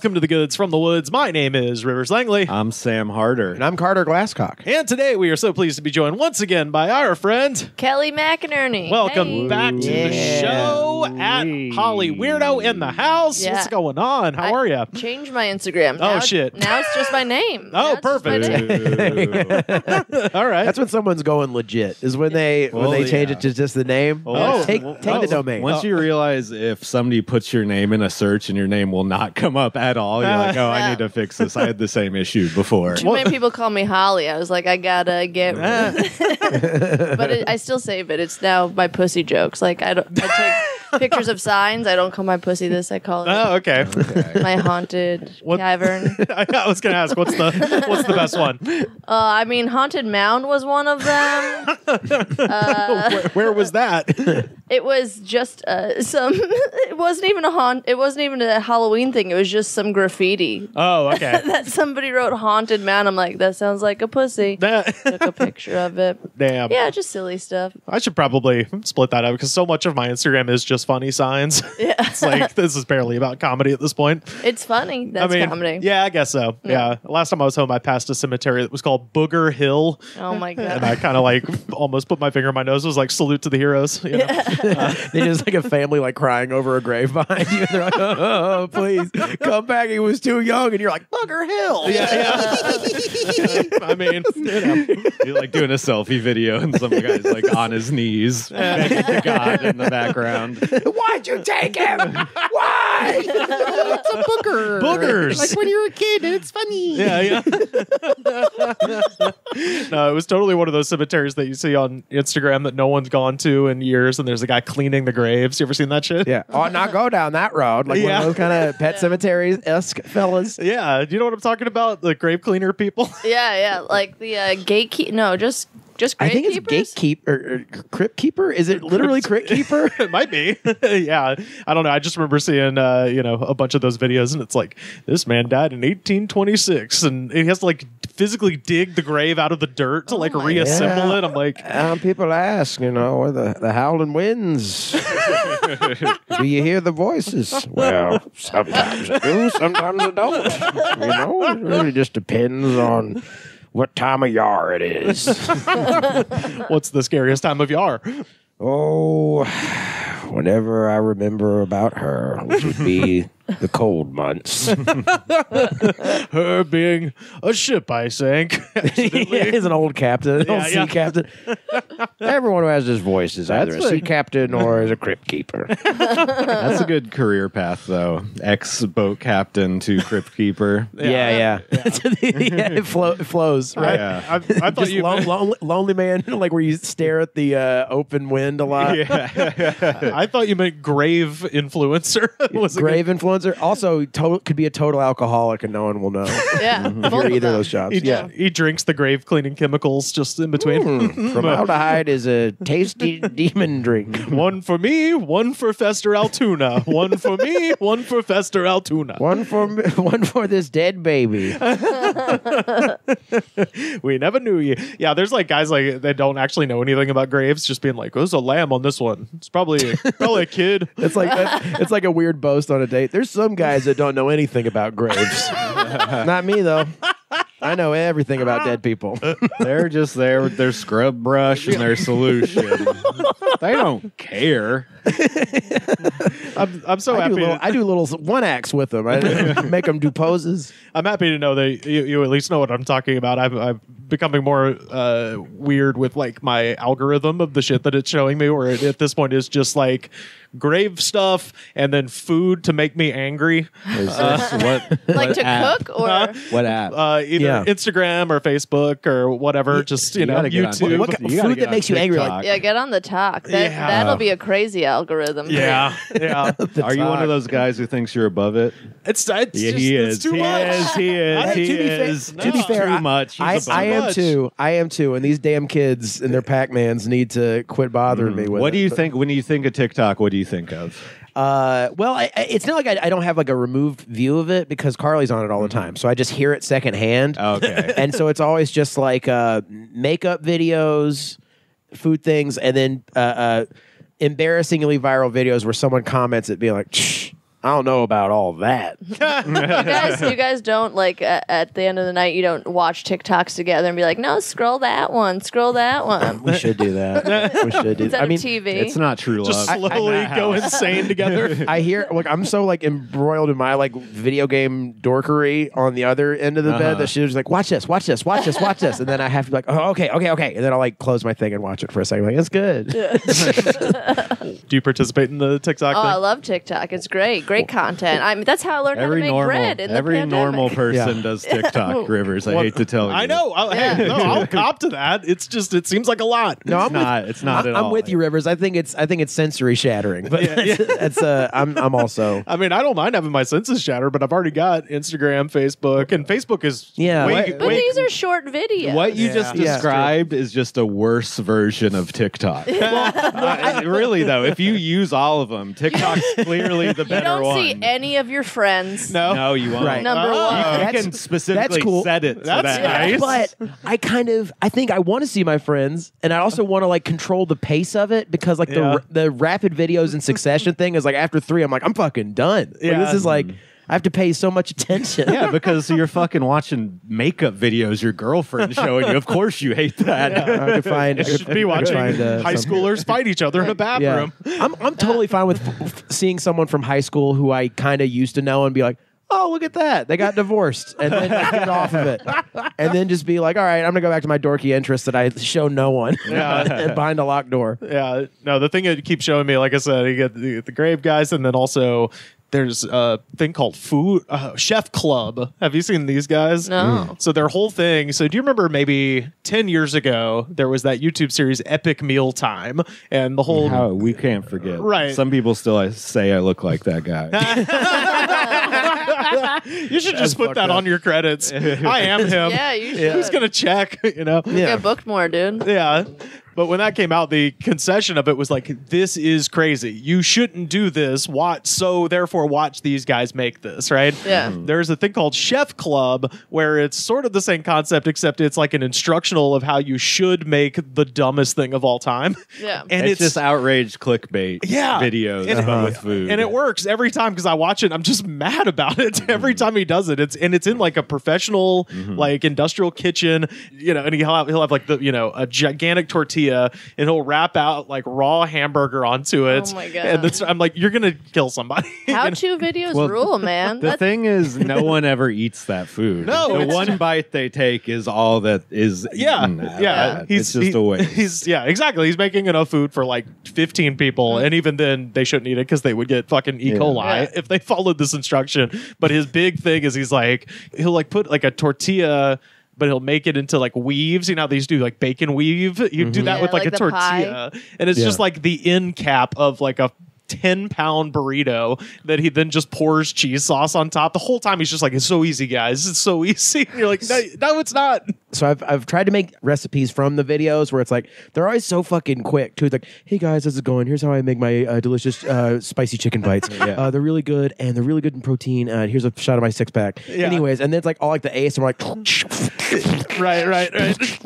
Welcome to the Goods from the Woods. My name is Rivers Langley. I'm Sam Harter. And I'm Carter Glascock. And today we are so pleased to be joined once again by our friend. Kelly McInerney. Welcome Hey. back to the Yeah. show at Hollyweirdo in the house. Yeah. What's going on? How I are you? Changed my Instagram. Oh, Now- shit. Now it's just my name. Oh, Now it's just my perfect. name. All right. That's when someone's going legit. Is when they when Well, they change yeah. it to just the name. Oh, Like, well, take well, take the well, domain. Once you realize if somebody puts your name in a search and your name will not come up at all, you're like, oh, I need to fix this. I had the same issue before. Too many people call me Holly. I was like, I gotta get. but it, I still save it. It's now my pussy jokes. Like I don't. I take pictures of signs. I don't call my pussy this. I call it Oh, okay. my haunted What- cavern. Uh, I was going to ask what's the what's the best one? I mean, haunted mound was one of them. where, where was that? It was just uh, some. It wasn't even a haunt. It wasn't even a Halloween thing. It was just some graffiti Oh, okay. that somebody wrote haunted mound. I'm like, that sounds like a pussy. That- Took a picture of it. Damn. Yeah, just silly stuff. I should probably split that up because so much of my Instagram is just funny signs. Yeah, it's like this is barely about comedy at this point. it's funny. That's I mean, comedy. yeah, I guess so. Yeah. Last time I was home, I passed a cemetery that was called Booger Hill, Oh my god! and. I kind of like almost put my finger in my nose. It was like salute to the heroes. You know? Uh, they just like a family like crying over a grave behind you. They're like, oh, oh, oh, please come back. He was too young, and you're like, Booger Hill. yeah, yeah. I mean, you know. You're like doing a selfie video and some guy's like on his knees, begging to God in the background. Why'd you take him? Why? It's a booger. Boogers. Like when you're a kid, and it's funny. yeah, yeah. no, it was totally one of those cemeteries that you see on Instagram that no one's gone to in years, and there's a guy cleaning the graves. You ever seen that shit? Yeah. Oh, not go down that road. Like one of those kind of pet cemeteries esque fellas. Yeah. Do you know what I'm talking about? The grave cleaner people. Yeah, yeah. Like the uh, gatekeep. No, just just I think it's gatekeepers? gatekeeper or crypt keeper. Is it literally crypt keeper? it might be. yeah. I don't know. I just remember seeing, uh, you know, a bunch of those videos, and it's like this man died in 1826, and he has to like physically dig the grave out of the dirt to like my reassemble God. it. I'm like, Um, people ask, you know, are the, the howling winds? do you hear the voices? Well, sometimes I do, sometimes I don't. You know, it really just depends on what time of year it is. what's the scariest time of year? Oh, whenever I remember about her, which would be the cold months. Her being a ship I sank. He's an old captain, an old Yeah, sea yeah. captain. Everyone who has his voice is either That's a sea like- captain or is a crypt keeper. That's a good career path, though. Ex boat captain to crypt keeper. Yeah, yeah. yeah. it, flow, it flows, right? Yeah. I, I thought Just you. lon- lonely, lonely man, like where you stare at the uh, open wind a lot. Yeah. I thought you meant grave influencer. Was a Grave influencer. Also, to- could be a total alcoholic and no one will know. Yeah, if both you're either of those jobs. He, yeah. he drinks the grave cleaning chemicals just in between. Mm, Formaldehyde is a tasty demon drink. One for me, one for Fester Altoona. One for me, one for Fester Altoona. One for me- one for this dead baby. We never knew you. Yeah, there's like guys like that don't actually know anything about graves, just being like, "Oh, "There's a lamb on this one. It's probably probably a kid." It's like it's like a weird boast on a date. There's some guys that don't know anything about graves. Not me though. I know everything about dead people. They're just there with their scrub brush and their solution. they don't care. I'm, I'm so I happy. do, little, to, I do little one acts with them. I make them do poses. I'm happy to know that you, you at least know what I'm talking about. I'm, I'm becoming more uh, weird with like my algorithm of the shit that it's showing me. Where it, at this point is just like grave stuff and then food to make me angry. Is this what, Like what to app? cook or What app? Uh, either Yeah. Instagram or Facebook or whatever. just you, you know, gotta get on YouTube. What, You gotta food get that on makes you angry? Like yeah, get on the talk. That Yeah. that'll be a crazy algorithm. yeah, yeah. Are you one of those guys who thinks you're above it? It's, it's Yeah, just, he it's is. too he much. is. He is. Hey, he to be fair- is. to be It's fair, too I- much. He's I, above I am much. too. I am too. And these damn kids and their Pac-Mans need to quit bothering me with Mm. What it. do you think when you think of TikTok? What do you think of? Uh, well, I, I- it's not like I, I don't have like a removed view of it because Carly's on it all the time, so I just hear it secondhand. Okay. and so it's always just like uh, makeup videos, food things, and then uh, uh, embarrassingly viral videos where someone comments it being like, "Shh, I don't know about all that. you guys, you guys don't like at, at the end of the night. You don't watch TikToks together and be like, "No, scroll that one, scroll that one." We should do that. We should do. Instead I mean, TV, It's not true love. Just love. slowly In that go insane together. I hear like I'm so like embroiled in my like video game dorkery on the other end of the bed Uh-huh. that she was like, watch this, watch this, watch this, watch this, and then I have to be like, oh, okay, okay, okay, and then I'll like close my thing and watch it for a second. Like it's good. Do you participate in the TikTok Oh, I thing? love TikTok. It's great, great content. I mean, that's how I learned Every how to make normal, bread in the every pandemic. normal person Yeah. does TikTok. Rivers, I hate to tell you. I know. I, Hey, Yeah. no, I'll cop to that. It's just it seems like a lot. No, It's I'm not. With, It's not I'm, at I'm all. with you, Rivers. I think it's I think it's sensory shattering, but it's uh I'm I'm also I mean, I don't mind having my senses shattered, but I've already got Instagram, Facebook, and Facebook is Yeah, way, But way- these are short videos. What you Yeah. just Yeah. described is just a worse version of TikTok. Uh, really though, if you use all of them, TikTok's clearly the better don't one. see any of your friends. no. no, you won't. Right. Number Oh. one. You That's- can specifically that's cool. set it. to That's that. nice. But I kind of I think I want to see my friends, and I also want to like control the pace of it because like Yeah. the the rapid videos in succession thing is like after three, I'm like I'm fucking done. Like, Yeah. this is like mm. I have to pay so much attention. Yeah, because you're fucking watching makeup videos your girlfriend showing you. Of course you hate that. I could find. I You could, should be I watching find, uh, high some- schoolers fight each other in a Yeah, bathroom. I'm I'm totally fine with f- f- seeing someone from high school who I kind of used to know and be like, oh look at that, they got divorced, and then just get off of it, and then just be like, all right, I'm gonna go back to my dorky interests that I show no one, Yeah. behind a locked door. Yeah, no, the thing it keeps showing me, like I said, you get the, the grave guys, and then also there's a thing called food uh, chef club. Have you seen these guys? No. So their whole thing. So do you remember maybe ten years ago there was that YouTube series Epic Meal Time, and the whole How we can't forget. Right. Some people still say I look like that guy. you should just put that up. on your credits. I am him. Yeah, you should. Who's gonna check? You know. Yeah. Get booked more, dude. Yeah. But when that came out, the concession of it was like, this is crazy. You shouldn't do this. Watch so therefore watch these guys make this, right? Yeah. Mm-hmm. There's a thing called Chef Club where it's sort of the same concept, except it's like an instructional of how you should make the dumbest thing of all time. Yeah. And it's, it's, just outraged clickbait Yeah. videos And- but with food. and it works every time because I watch it. I'm just mad about it every mm-hmm. time he does it. It's and it's in like a professional, mm-hmm. like industrial kitchen, you know. And he'll have, he'll have like the you know a gigantic tortilla, and he'll wrap out like raw hamburger onto oh it. Oh my God. And it's, I'm like, you're gonna kill somebody. How You know? to videos Well, rule, man. The That's- thing is, no one ever eats that food. No, the it's- one bite they take is all that is. Yeah, eaten yeah. that. He's it's just he- a waste. He's yeah, exactly. He's making enough food for like 15 people, mm. and even then they shouldn't eat it because they would get fucking E. coli Yeah. if they followed this instruction. But his big thing is he's like he'll like put like a tortilla. But he'll make it into like weaves. You know how they do like bacon weave. You do mm-hmm. that Yeah, with like, like a the pie. tortilla, and it's Yeah. just like the end cap of like a 10 pound burrito that he then just pours cheese sauce on top. The whole time he's just like, it's so easy, guys. It's so easy. And you're like, no, no, it's not. So I've I've tried to make recipes from the videos where it's like they're always so fucking quick too. It's like, hey guys, how's it going? Here's how I make my uh, delicious uh, spicy chicken bites. uh, they're really good and they're really good in protein. Uh, here's a shot of my six pack. Yeah. Anyways, and then it's like all like the ASMR like. Right, right, right.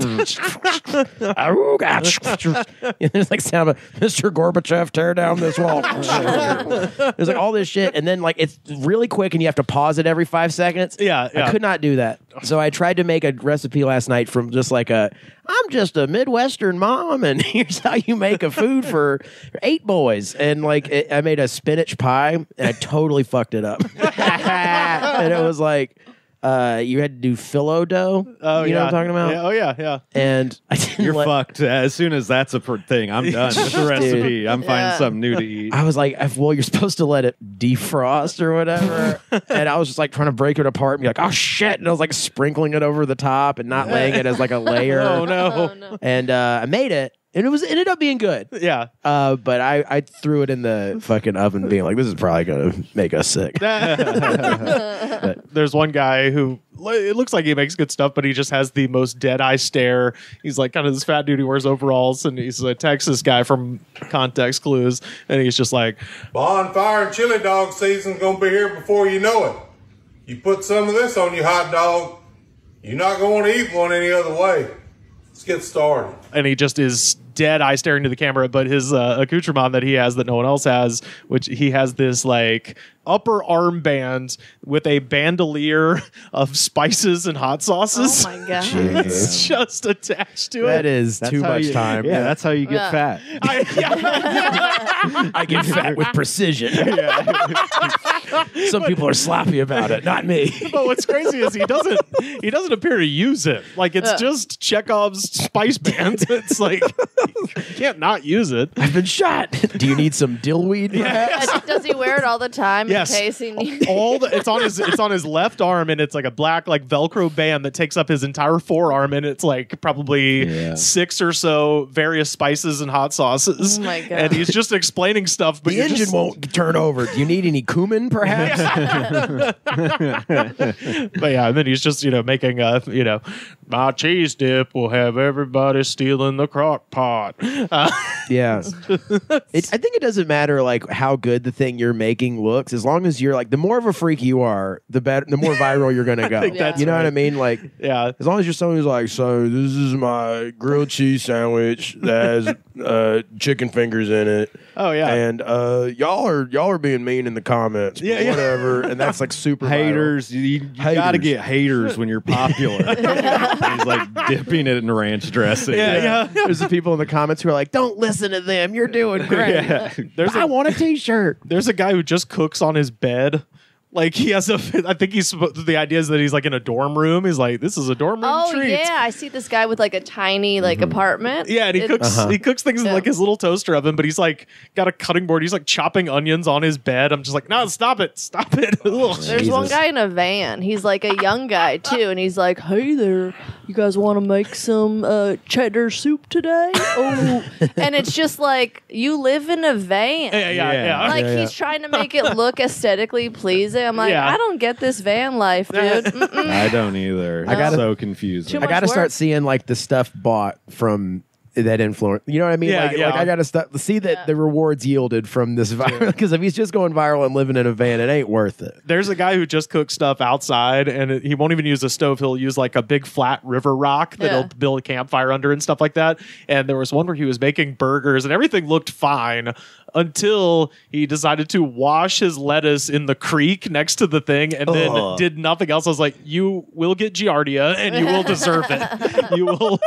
And there's like sound of Mr. Gorbachev tear down this wall. There's like all this shit, and then like it's really quick, and you have to pause it every five seconds. Yeah, yeah. I could not do that, so I tried to make a recipe last night from just like a. I'm just a Midwestern mom, and here's how you make a food for eight boys. And like, it, I made a spinach pie, and I totally fucked it up. and it was like, uh, you had to do phyllo dough. Oh, you know yeah. what I'm talking about? Yeah, oh, yeah, yeah. And I didn't You're let- fucked. As soon as that's a pr- thing, I'm done with the recipe. I'm finding something new to eat. I was like, I- well, you're supposed to let it defrost or whatever. and I was just like trying to break it apart and be like, oh shit. And I was like sprinkling it over the top and not laying it as like a layer. Oh, no. Oh, no. And uh, I made it. And it was it ended up being good. Yeah. Uh, but I, I threw it in the fucking oven being like, this is probably going to make us sick. There's one guy who it looks like he makes good stuff, but he just has the most dead eye stare. He's like kind of this fat dude who wears overalls, and he's a Texas guy from Context Clues, and he's just like, Bonfire and chili dog season's gonna be here before you know it. You put some of this on your hot dog, you're not gonna want to eat one any other way. Let's get started. and he just is dead eye staring to the camera, but his uh, accoutrement that he has that no one else has, which he has this like upper armband with a bandolier of spices and hot sauces. Oh my god. it's just attached to That it. is That's too much you- time. Yeah, that's how you get Yeah. fat. I, yeah, I get fat with precision. Some people are sloppy about it, not me. but what's crazy is he doesn't he doesn't appear to use it. Like it's Yeah. just Chekhov's spice band. It's like you can't not use it. I've been shot. Do you need some dillweed? perhaps? Uh, Does he wear it all the time Yes. in case he needs? All the it's on his it's on his left arm and it's like a black like Velcro band that takes up his entire forearm and it's like probably Yeah. six or so various spices and hot sauces. Oh my God. And he's just explaining stuff, but The engine just, won't turn over. Do you need any cumin, perhaps? But yeah, and then he's just you know making a you know my cheese dip will have everybody stealing the crock pot. Uh, Yeah. It, I think it doesn't matter like how good the thing you're making looks, as long as you're like the more of a freak you are, the better, the more viral you're gonna go. think that's you know what I mean? Like, yeah, as long as you're someone who's like, so this is my grilled cheese sandwich that has uh, chicken fingers in it. Oh, yeah. and uh, y'all are y'all are being mean in the comments. Yeah, yeah. whatever. And that's like super viral. Haters, you, you got to get haters when you're popular. He's like dipping it in ranch dressing. yeah, yeah. There's the people in the comments who are like, "Don't listen to them. You're doing great." Yeah. There's I a, want a T-shirt. there's a guy who just cooks on his bed. Like he has a, I think he's the idea is that he's like in a dorm room. He's like, this is a dorm room Oh treat. yeah, I see this guy with like a tiny like mm-hmm. apartment. Yeah, and he It- cooks uh-huh. he cooks things in like his little toaster oven, but he's like got a cutting board. He's like chopping onions on his bed. I'm just like, no, stop it, stop it. Ugh. There's one guy in a van. He's like a young guy too, and he's like, "Hey there, you guys want to make some uh, cheddar soup today?" Oh, and it's just like you live in a van. Yeah, yeah, Yeah. yeah. Like Yeah, he's trying to make it look aesthetically pleasing. I'm like, Yeah. I don't get this van life, dude. Mm-mm. I don't either. I gotta- so confusing. Too I much got to work. start seeing like the stuff bought from that influence. You know what I mean? Yeah, like, yeah. like I got to st- see that the rewards yielded from this viral. Because if he's just going viral and living in a van, it ain't worth it. There's a guy who just cooks stuff outside, and it- he won't even use a stove. He'll use like a big flat river rock that Yeah. he'll build a campfire under and stuff like that. And there was one where he was making burgers, and everything looked fine until he decided to wash his lettuce in the creek next to the thing, and then Ugh. did nothing else. I was like, "You will get giardia, and you will deserve it. you will,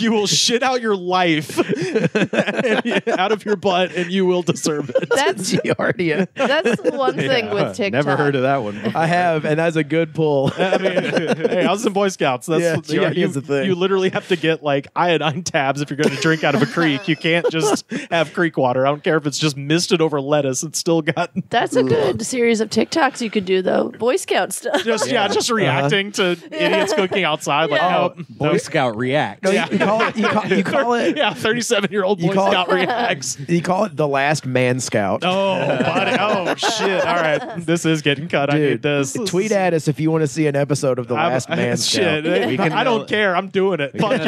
you will shit out your life out of your butt, and you will deserve it." That's Giardia. that's the one thing with TikTok. Never heard of that one. before. I have, and that's a good pull. I mean, hey, I was in Boy Scouts. That's Yeah, you, Giardia's you, the thing. you literally have to get like iodine tabs if you're going to drink out of a creek. You can't just have creek water. I don't care if it's just misted over lettuce. It's still got That's a good series of TikToks you could do though. Boy Scout stuff. just yeah, just uh-huh. reacting to idiots cooking outside. Like, Yeah. nope, Boy nope. Scout react. No, you, you call it. You call, you call it. yeah, 37 year old You Boy call it- Scout reacts. You call it the last man scout. Oh, buddy. Oh, shit. All right. This is getting cut. I need Dude, this. tweet at us if you want to see an episode of the I'm- last man shit. scout. We can- I don't care. I'm doing it. Fuck you.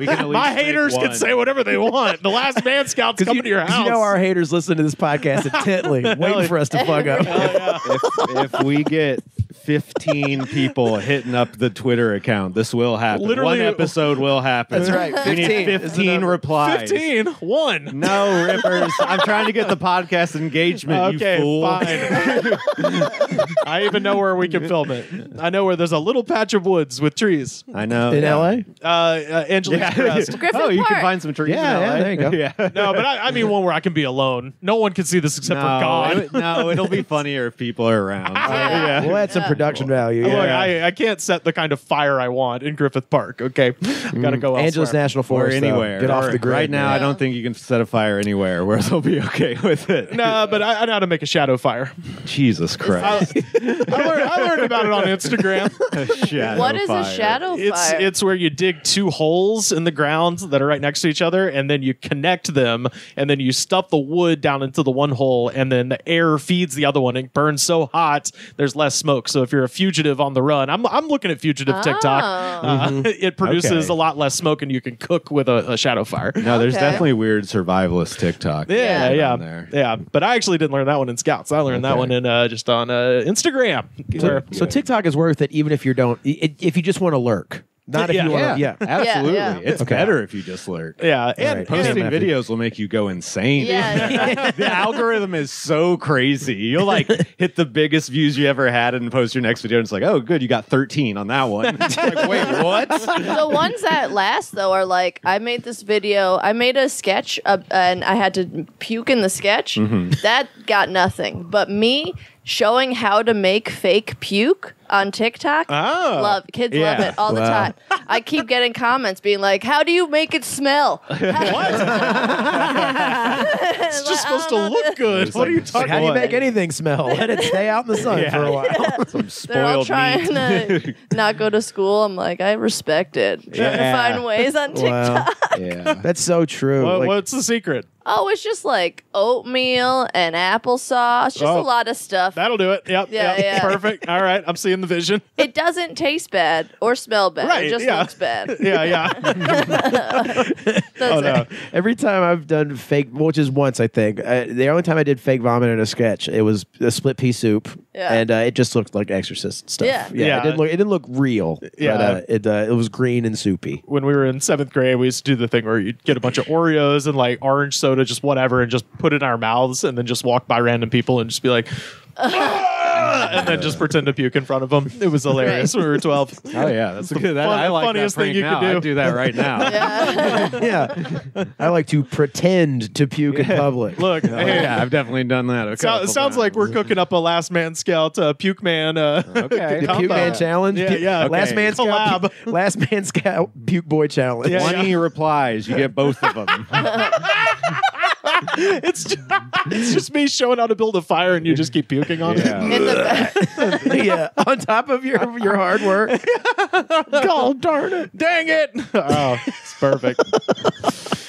We can at least My make haters can one. say whatever they want. The last man scout's coming to your 'cause house. You know our haters listen to this podcast intently, waiting for us to fuck up. if, if we get 15 people hitting up the Twitter account, this will happen. Literally- One episode will happen. That's right. We need 15 is the 15 number. replies. 15. One. No, Rippers. I'm trying to get the podcast engagement, Okay, you fool. fine. I even know where we can film it. I know where there's a little patch of woods with trees. I know. In yeah. LA? Uh, uh Angeles Yeah. Crest. Griffith oh, you Park. can find some trees. Yeah, in yeah, LA. there you go. yeah. No, but I, I mean one where I can be alone. No one can see this except for God. it- no, it'll be funnier if people are around. Yeah. We'll add some production value. Look, I, I can't set the kind of fire I want in Griffith Park. Okay, Gotta mm-hmm. go Angeles elsewhere. National or Forest. though. anywhere. Get off Or the grid. Right now, I don't think you can set a fire anywhere where they'll be okay with it. No, but I, I know how to make a shadow fire. Jesus Christ. I, learned, I learned about it on Instagram. shadow What is fire. a shadow It's fire? it's where you dig two holes in the ground that are right next to each other, and then you connect them, and then you stuff the wood down into the one hole, and then the air feeds the other one. It burns so hot, there's less smoke. So if you're a fugitive on the run, I'm I'm looking at fugitive TikTok. Oh. Uh, It produces Okay. a lot less smoke, and you can cook with a, a shadow fire. No, there's Okay. definitely weird survivalist TikTok. Yeah, Yeah. yeah, there. yeah. But I actually didn't learn that one in Scouts. I learned that one in uh, just on uh, Instagram. Where- So TikTok is worth it, even if you don't. If you just want to lurk. Not if Yeah. you want to. Yeah, Yeah. absolutely. yeah. It's Okay. better if you just lurk. Yeah, and, Right. Posting Yeah. videos will make you go insane. Yeah. the algorithm is so crazy. You'll like hit the biggest views you ever had and post your next video, and it's like, oh, good, you got 13 on that one. Like, wait, what? the ones that last though are like I made this video. I made a sketch uh, and I had to puke in the sketch. Mm-hmm. That got nothing. But me showing how to make fake puke on TikTok, Oh. love kids love it all the time. I keep getting comments being like, "How do you make it smell?" what? it's just supposed to look good. What are you Like, talking how do you make anything smell? Let it stay out in the sun for a while. Some They're all spoiled trying meat. to not go to school. I'm like, I respect it. Trying to find ways on TikTok. Wow. Yeah. That's so true. What- Like, what's the secret? Oh, it's just like oatmeal and applesauce. Just Oh. a lot of stuff. That'll do it. Yep. Yeah, yep. yeah. Perfect. All right. I'm seeing the vision. It doesn't taste bad or smell bad. Right, It just yeah. looks bad. Yeah, yeah. Oh no. Every time I've done fake, which is once I think, uh, the only time I did fake vomit in a sketch, it was a split pea soup, Yeah. and uh, it just looked like Exorcist stuff. Yeah. Yeah. it didn't look it didn't look real. Yeah. but, uh, it uh, it was green and soupy. When we were in seventh grade, we used to do the thing where you'd get a bunch of Oreos and like orange soda, just whatever, and just put it in our mouths, and then just walk by random people and just be like, "Ah," and then just pretend to puke in front of them. It was hilarious. when We were twelve. Oh yeah, that's good. That, fun- I like funniest that thing you now. could do. I'd do that right now. Yeah. yeah, I like to pretend to puke in public. Look, hey, yeah, I've definitely done that. So- couple it sounds like we're cooking up a Last Man Scout uh, Puke Man. Uh, Okay. The puke man challenge. Yeah, yeah. Last man scout. Collab. pu- last man scout. Puke boy challenge. Yeah. Twenty replies, you get both of them. it's just, it's just me showing how to build a fire, and you just keep puking on Yeah. In the yeah. On top of your your hard work. it. God darn it! Dang it! Oh, it's perfect.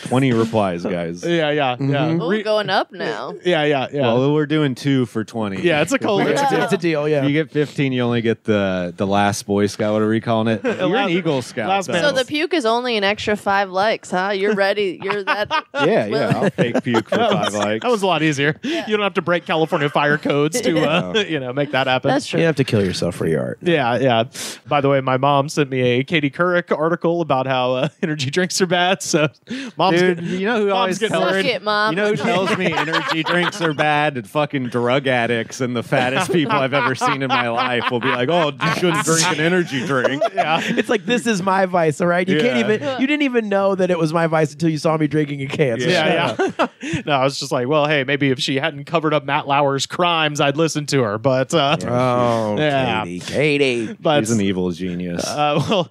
Twenty replies, guys. Yeah, yeah, yeah. Ooh, Re- going up now. yeah, yeah, yeah. Well, we're doing two for twenty. yeah, it's a cold. It's a, it's a deal. Yeah. If you get 15, you only get the the last Boy Scout. What are we calling it? You're Last- an Eagle Scout. last man. So the puke is only an extra five likes, huh? You're ready. You're that. yeah, yeah. I'll fake puke for That five was, likes. that was a lot easier. You don't have to break California fire codes to, uh, you know, make that happen. That's true. You have to kill yourself for your art. Yeah, yeah. By the way, my mom sent me a Katie Couric article about how uh, energy drinks are bad. So, mom's Dude, you know who always getting tells Suck it, mom. You know who tells me energy drinks are bad? And fucking drug addicts and the fattest people I've ever seen in my life will be like, "Oh, you shouldn't drink an energy drink." Yeah, It's like this is my vice, all right? You can't even you didn't even know that it was my vice until you saw me drinking a can. So yeah, yeah. no, I was just like, well, hey, maybe if she hadn't covered up Matt Lauer's crimes, I'd listen to her. But, uh, Oh, Yeah. Katie, Katie. but He's an evil genius. Uh, well,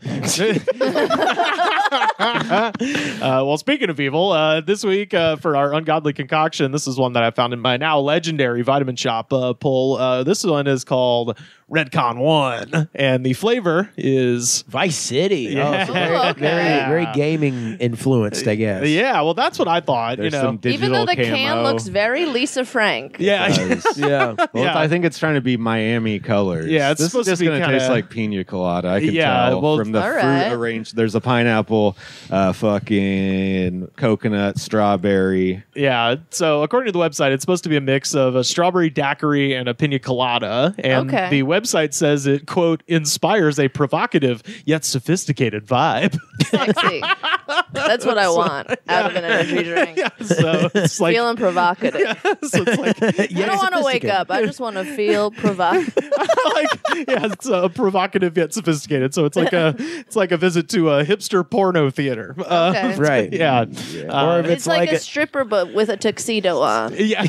uh, well, speaking of evil, uh, this week uh, for our ungodly concoction, this is one that I found in my now legendary vitamin shop uh, pull. Uh, this one is called Redcon One, and the flavor is Vice City. Yeah. Oh, so very, Ooh, okay. very, very gaming influenced, I guess. yeah. Well, that's what I thought. There's you know, some digital Even though the camo. can looks very Lisa Frank. yeah. Yeah. Well, Yeah. I think it's trying to be Miami colors. Yeah, it's this supposed is to just be going to kinda- like pina colada. I can Yeah, tell well- from the fruit right. arranged. There's a pineapple, uh, fucking coconut, strawberry. Yeah. So according to the website, it's supposed to be a mix of a strawberry daiquiri and a pina colada. And Okay. the website says it quote inspires a provocative yet sophisticated vibe. Sexy. That's what I want out of an energy drink. yeah. So it's like Feeling provocative. so it's like I don't want to wake up. I just want to feel provocative. like yeah, it's uh, provocative yet sophisticated. So it's like a it's like a visit to a hipster porno theater. Uh, Okay. Right. Yeah. Uh, Or if It's, it's, like, like, a, a, stripper, but with a tuxedo on. yeah.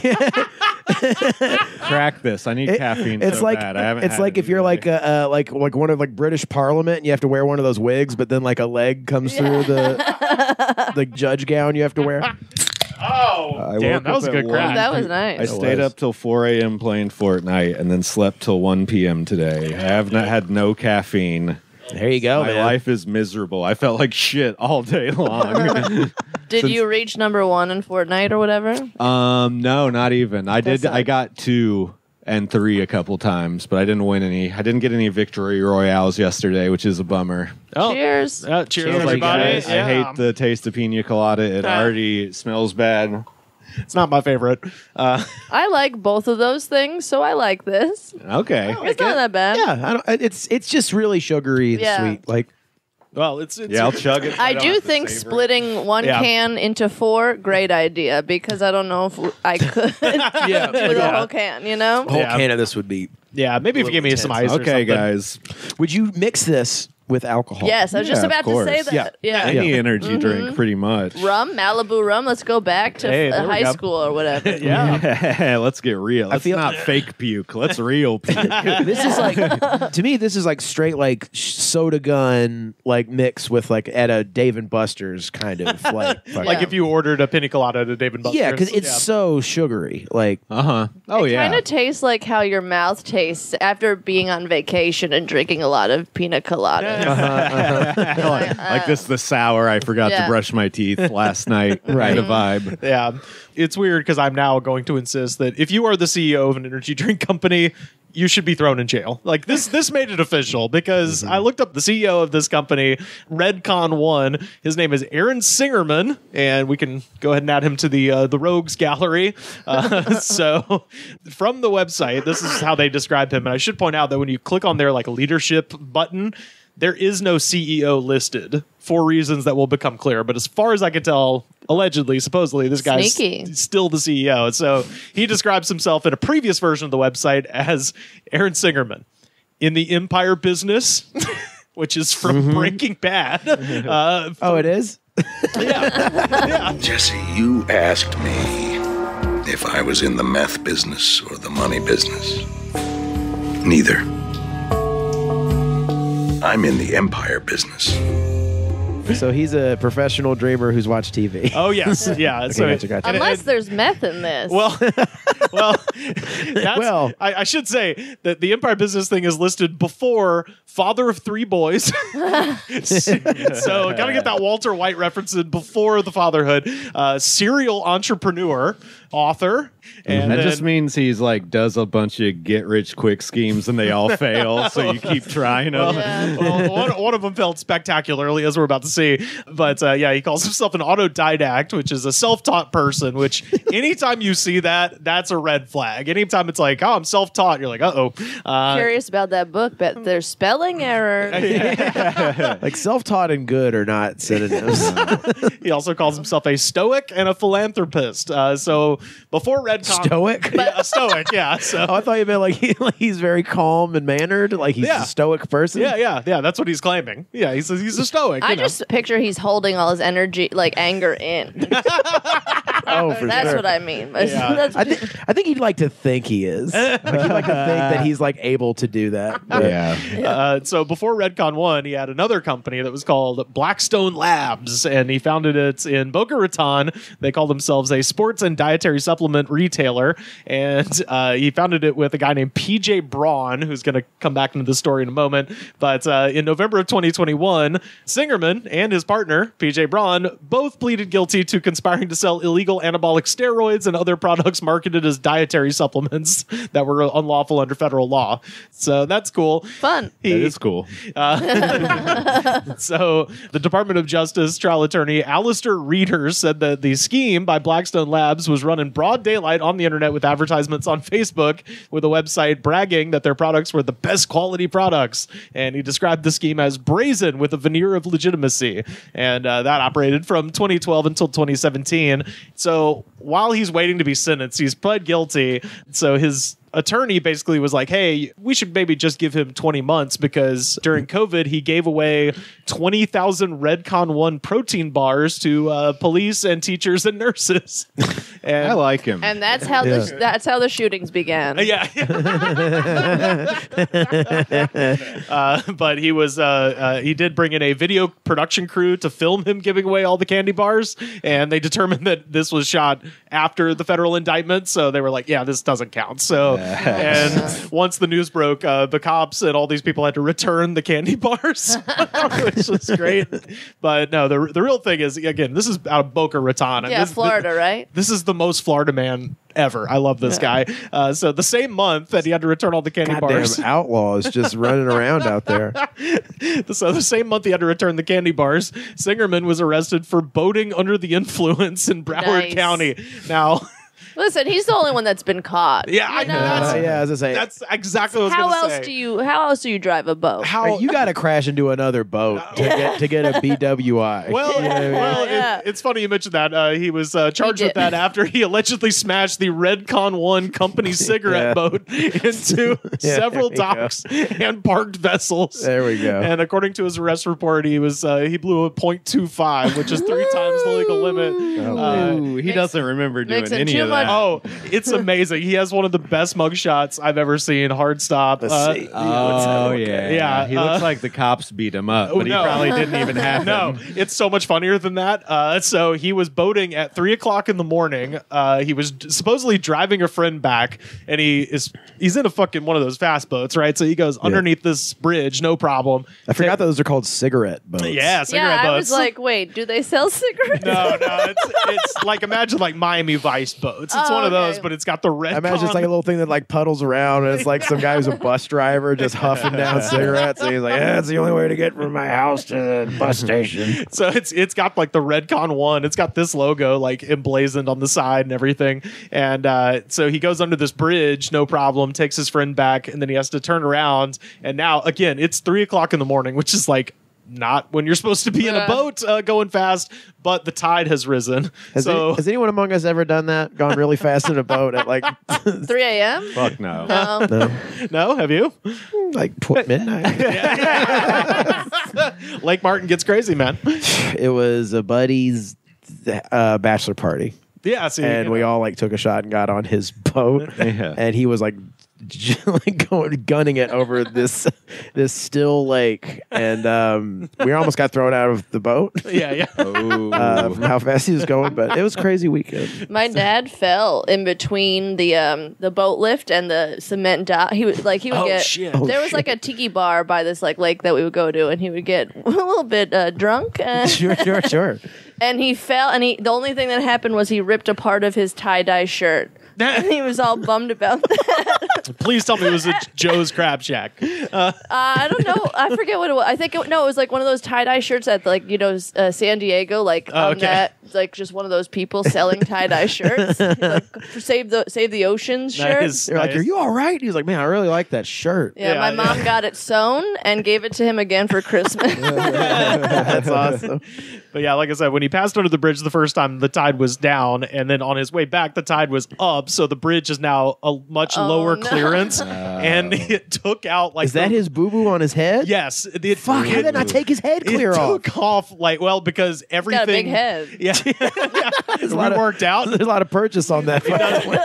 Crack this. I need it- caffeine. it's so like bad. I haven't it's had like if you're like a, uh, like like one of like British Parliament and you have to wear one of those wigs, but then like a leg comes through the the judge gown you have to wear. Oh, I damn, woke that was a up good at crack. one. That was nice. I stayed was. up till 4 a.m. playing Fortnite and then slept till 1 p.m. today. I have not had no caffeine. There you go, My man. life is miserable. I felt like shit all day long. Did Since- you reach number one in Fortnite or whatever? um, no, not even. I did. I got two and three a couple times, but I didn't win any. I didn't get any victory royales yesterday, which is a bummer. Oh, Cheers. uh, cheers, I was like, everybody. I, I hate the taste of pina colada. It Ah. already smells bad. It's not my favorite. Uh, I like both of those things, so I like this. Okay. It's not that bad. Yeah, I don't, it's it's just really sugary and Yeah. sweet. Like Well, it's, it's Yeah, I'll chug it. I don't do think splitting one Yeah. can into four, great idea because I don't know if I could Yeah, with a whole can. You know, A whole Yeah. can of this would be. yeah. Maybe if you give me some ice. or Okay, something. guys. Would you mix this with alcohol? yes, I was just Yeah, of about to say course. that. Yeah. Yeah, Any energy drink, pretty much. rum, Malibu rum. Let's go back to Hey, uh, there we high go. school or whatever. Yeah. Let's get real. Let's feel- not fake puke. Let's real puke. this is like to me this is like straight like sh- soda gun like mix with like at a Dave and Buster's kind of like Like Yeah. if you ordered a pina colada at a Dave and Buster's. yeah because it's so sugary like Uh huh. Oh it yeah. kind of tastes like how your mouth tastes after being on vacation and drinking a lot of pina coladas. Like, like this, the sour. I forgot Yeah. to brush my teeth last night. Right. Kind of vibe. Yeah. It's weird because I'm now going to insist that if you are the CEO of an energy drink company, you should be thrown in jail. Like this this made it official because I looked up the CEO of this company, Redcon One. His name is Aaron Singerman, and we can go ahead and add him to the uh, the Rogues Gallery. Uh, so from the website, this is how they describe him. And I should point out that when you click on their like leadership button, there is no CEO listed for reasons that will become clear. But as far as I can tell, allegedly, supposedly, this guy's Sneaky. still the CEO. So he describes himself in a previous version of the website as Aaron Singerman in the Empire business, which is from Breaking Bad. Uh, oh it is Yeah. Jesse, you asked me if I was in the meth business or the money business. Neither. I'm in the empire business. so he's a professional dreamer who's watched TV oh yes, yeah. so gotcha, gotcha. and- Unless and- there's meth in this. well, well, that's, Well- I, I should say that the Empire Business thing is listed before father of three boys. so gotta get that Walter White reference in before the fatherhood. Uh, serial entrepreneur, author, and That then- just means he's like does a bunch of get rich quick schemes and they all fail. So you keep trying them. Yeah. well, one, one of them failed spectacularly, as we're about to see. But uh, yeah, he calls himself an autodidact, which is a self-taught person. Which anytime you see that, that's a red flag. Anytime it's like, oh, I'm self-taught, you're like, uh-oh. Uh Curious about that book, but there's spelling error. like self-taught and good are not synonyms He also calls himself a stoic and a philanthropist. Uh, so before Redcon, stoic yeah, a stoic, yeah. So oh I thought you meant like, he, like he's very calm and mannered like he's Yeah. a stoic person yeah, yeah, yeah. That's what he's claiming. Yeah, he says he's a stoic. I you know. just picture he's holding all his energy, like anger, in. oh for That's sure what I mean. Yeah. that's- I think I think he'd like to think he is. Like he'd like to think that he's like able to do that. But- Yeah. Uh, so before Redcon One, he had another company that was called Blackstone Labs, and he founded it in Boca Raton. They call themselves a sports and dietary supplement retailer, and uh, he founded it with a guy named PJ Braun, who's going to come back into the story in a moment. But uh, in November of 2021, Singerman and his partner PJ Braun both pleaded guilty to conspiring to sell illegal anabolic steroids and other products marketed as dietary supplements that were unlawful under federal law. So that's cool. fun. He- That is cool. so the Department of Justice trial attorney Alistair Readers said that the scheme by Blackstone Labs was run in broad daylight on the internet with advertisements on Facebook with a website bragging that their products were the best quality products. And he described the scheme as brazen with a veneer of legitimacy. And uh, that operated from 2012 until 2017. So while he's waiting to be sentenced, he's pled guilty. So his attorney basically was like, "Hey, we should maybe just give him 20 months because during COVID he gave away 20,000 Redcon 1 protein bars to uh, police and teachers and nurses." and I like him. And that's how the that's how the shootings began. yeah. uh, but he was uh, uh, he did bring in a video production crew to film him giving away all the candy bars, and they determined that this was shot after the federal indictment, so they were like, "Yeah, this doesn't count." So, and once the news broke, uh, the cops and all these people had to return the candy bars, which was great. But no, the the real thing is again, this is out of Boca Raton. Yeah, this- Florida, right? this is the most Florida man ever. I love this guy. Uh, so the same month that he had to return all the candy Goddamn bars, outlaws just running around out there. so the same month he had to return the candy bars, Singerman was arrested for boating under the influence in Broward Nice. County. Now. Listen, he's the only one that's been caught. Yeah, I know. know? That's, Uh, yeah, as I say, that's exactly what I was How gonna else say. do you? How else do you drive a boat? How you got to crash into another boat to get to get a BWI. Well, You know what I mean? well, it- Yeah. it's funny you mentioned that. Uh, he was uh, charged He with did. that after he allegedly smashed the Redcon One company cigarette Yeah. boat into Yeah, several there we go. docks and parked vessels. There we go. And according to his arrest report, he was uh, he blew a .25, which is three times the legal limit. Uh, Ooh, he Mix- doesn't remember doing mixing any too of much- that. Oh, it's amazing. He has one of the best mugshots I've ever seen. Hard stop. Let's Uh, see. Oh yeah, Yeah, He uh, looks like the cops beat him up, but he no. probably didn't even have No, him. it's so much funnier than that. Uh, so he was boating at three o'clock in the morning. Uh, he was d- supposedly driving a friend back, and he is he's in a fucking one of those fast boats, right? So he goes underneath this bridge, no problem. I forgot those are called cigarette boats. Yeah, cigarette yeah, I boats. was like, wait, do they sell cigarettes? no, no, it's it's like imagine like Miami Vice boats. It's Oh, one of those, okay. but it's got the red. I imagine it's like a little thing that like puddles around, and it's like some guy who's a bus driver just huffing down cigarettes. And he's like, "Yeah, it's the only way to get from my house to the bus station." So it's it's got like the Redcon one. It's got this logo like emblazoned on the side and everything. And uh, so he goes under this bridge, no problem. Takes his friend back, and then he has to turn around. And now again, it's three o'clock in the morning, which is like not when you're supposed to be in a boat uh, going fast. But the tide has risen. Has, so any- has anyone among us ever done that? Gone really fast in a boat at like 3 a.m. Fuck no. No. no, no, have you? like tw- midnight? Lake Martin gets crazy, man. it was a buddy's uh, bachelor party, Yeah, see, and you we all like took a shot and got on his boat, Yeah. and he was like. like going gunning it over this this still lake and um we almost got thrown out of the boat yeah, yeah. Oh. uh, from how fast he was going but it was a crazy weekend My dad fell in between the um the boat lift and the cement dock. He was like he would Oh, get shit. there was like a tiki bar by this like lake that we would go to, and he would get a little bit uh, drunk, and, sure sure sure and he fell. And he the only thing that happened was he ripped a part of his tie dye shirt. And he was all bummed about that. Please tell me it was a Joe's Crab Shack. Uh, I don't know. I forget what it was. I think it, no, it was like one of those tie dye shirts at like you know uh, San Diego, like Oh, on okay. that, like just one of those people selling tie dye shirts, like save the save the oceans shirt. Nice, They're like, "Are you all right?" He was like, "Man, I really like that shirt." Yeah, Yeah, my yeah. mom got it sewn and gave it to him again for Christmas. That's awesome. But yeah, like I said, when he passed under the bridge the first time, the tide was down, and then on his way back, the tide was up. So the bridge is now a much Oh, lower no. Clearance, and it took out like Is that the- his boo boo on his head? Yes, it, Fuck, how it, did not take his head it clear off? took off like well because everything. got a big head. Yeah, yeah. we lot of- worked out. There's a lot of purchase on that.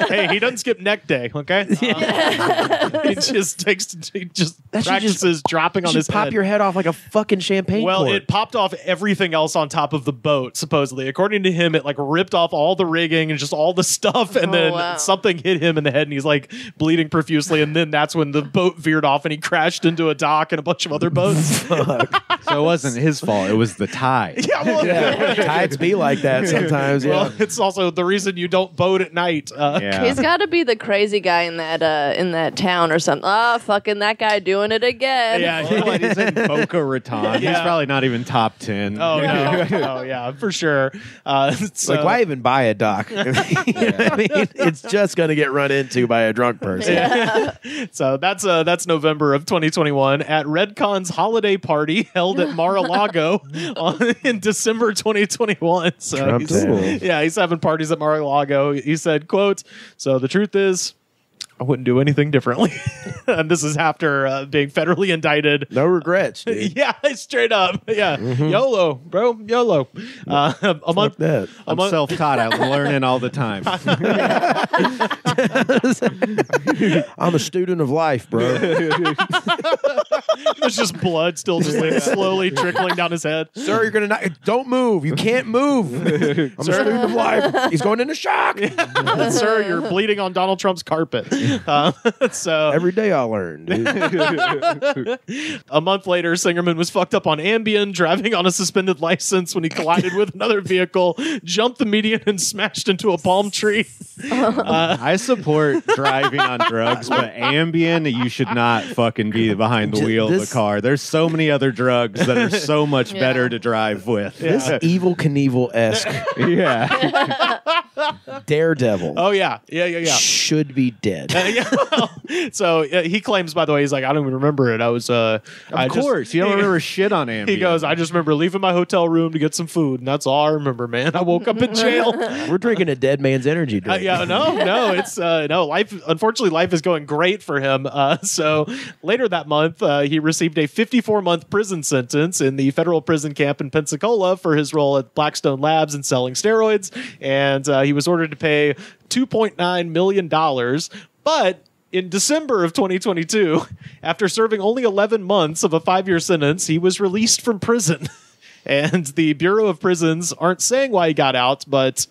hey, he doesn't skip neck day. Okay, Uh, he just takes he just That should practices dropping on Just his pop head. your head off like a fucking champagne Well, cork. it popped off everything else on top of the boat, supposedly. According to him, it like ripped off all the rigging and just all the stuff, and Oh, then wow. something hit him in the head, and he's like bleeding profusely. And then that's when the boat veered off, and he crashed into a dock and a bunch of other boats. so it wasn't his fault. It was the tide. yeah, well, yeah, tides be like that sometimes. Yeah. well, it's also the reason you don't boat at night. Uh, Yeah. He's got to be the crazy guy in that uh, in that town or something. Ah, fucking that guy doing it again. yeah, Well, he's in Boca Raton. He's probably not even top ten. Oh no! oh yeah, for sure. Uh, so, like, why even buy a dock? You know I mean, it's just gonna get run into by a drunk person. Yeah. So that's uh that's November of 2021 at Redcon's holiday party held at Mar-a-Lago on, in December 2021. So Trump he's, did. yeah, he's having parties at Mar-a-Lago. He said, "quote So the truth is." I wouldn't do anything differently. and this is after uh, being federally indicted. No regrets. Dude. Yeah, straight up. Yeah. YOLO, bro. YOLO. Uh, a month. Fuck that. A I'm month, self-taught. I'm learning all the time. I'm a student of life, bro. there's just blood still just like slowly trickling down his head. Sir, you're gonna not. Don't move. You can't move. I'm a student of life. He's going into shock. Sir, you're bleeding on Donald Trump's carpet. Uh, so Every day I learned. A month later, Singerman was fucked up on Ambien, driving on a suspended license when he collided with another vehicle, jumped the median, and smashed into a palm tree. I support driving on drugs, but Ambien, you should not fucking be behind the J- wheel of this- the car. There's so many other drugs that are so much Yeah. better to drive with. This Evel Knievel esque yeah. daredevil Oh yeah, yeah, yeah, yeah. should be dead. Uh, yeah, well, so uh, he claims, by the way, he's like, I don't even remember it. I was, uh, I Of just- course. you don't he- remember shit on him. He goes, I just remember leaving my hotel room to get some food, and that's all I remember, man. I woke up in jail. We're drinking a dead man's energy Uh, drink. yeah, no, no, it's uh, no life. Unfortunately, life is going great for him. Uh, so later that month, uh, he received a 54 month prison sentence in the federal prison camp in Pensacola for his role at Blackstone Labs and selling steroids, and uh, he was ordered to pay 2.9 million dollars, but. In December of 2022, after serving only 11 months of a five year sentence, he was released from prison. And the Bureau of Prisons aren't saying why he got out, but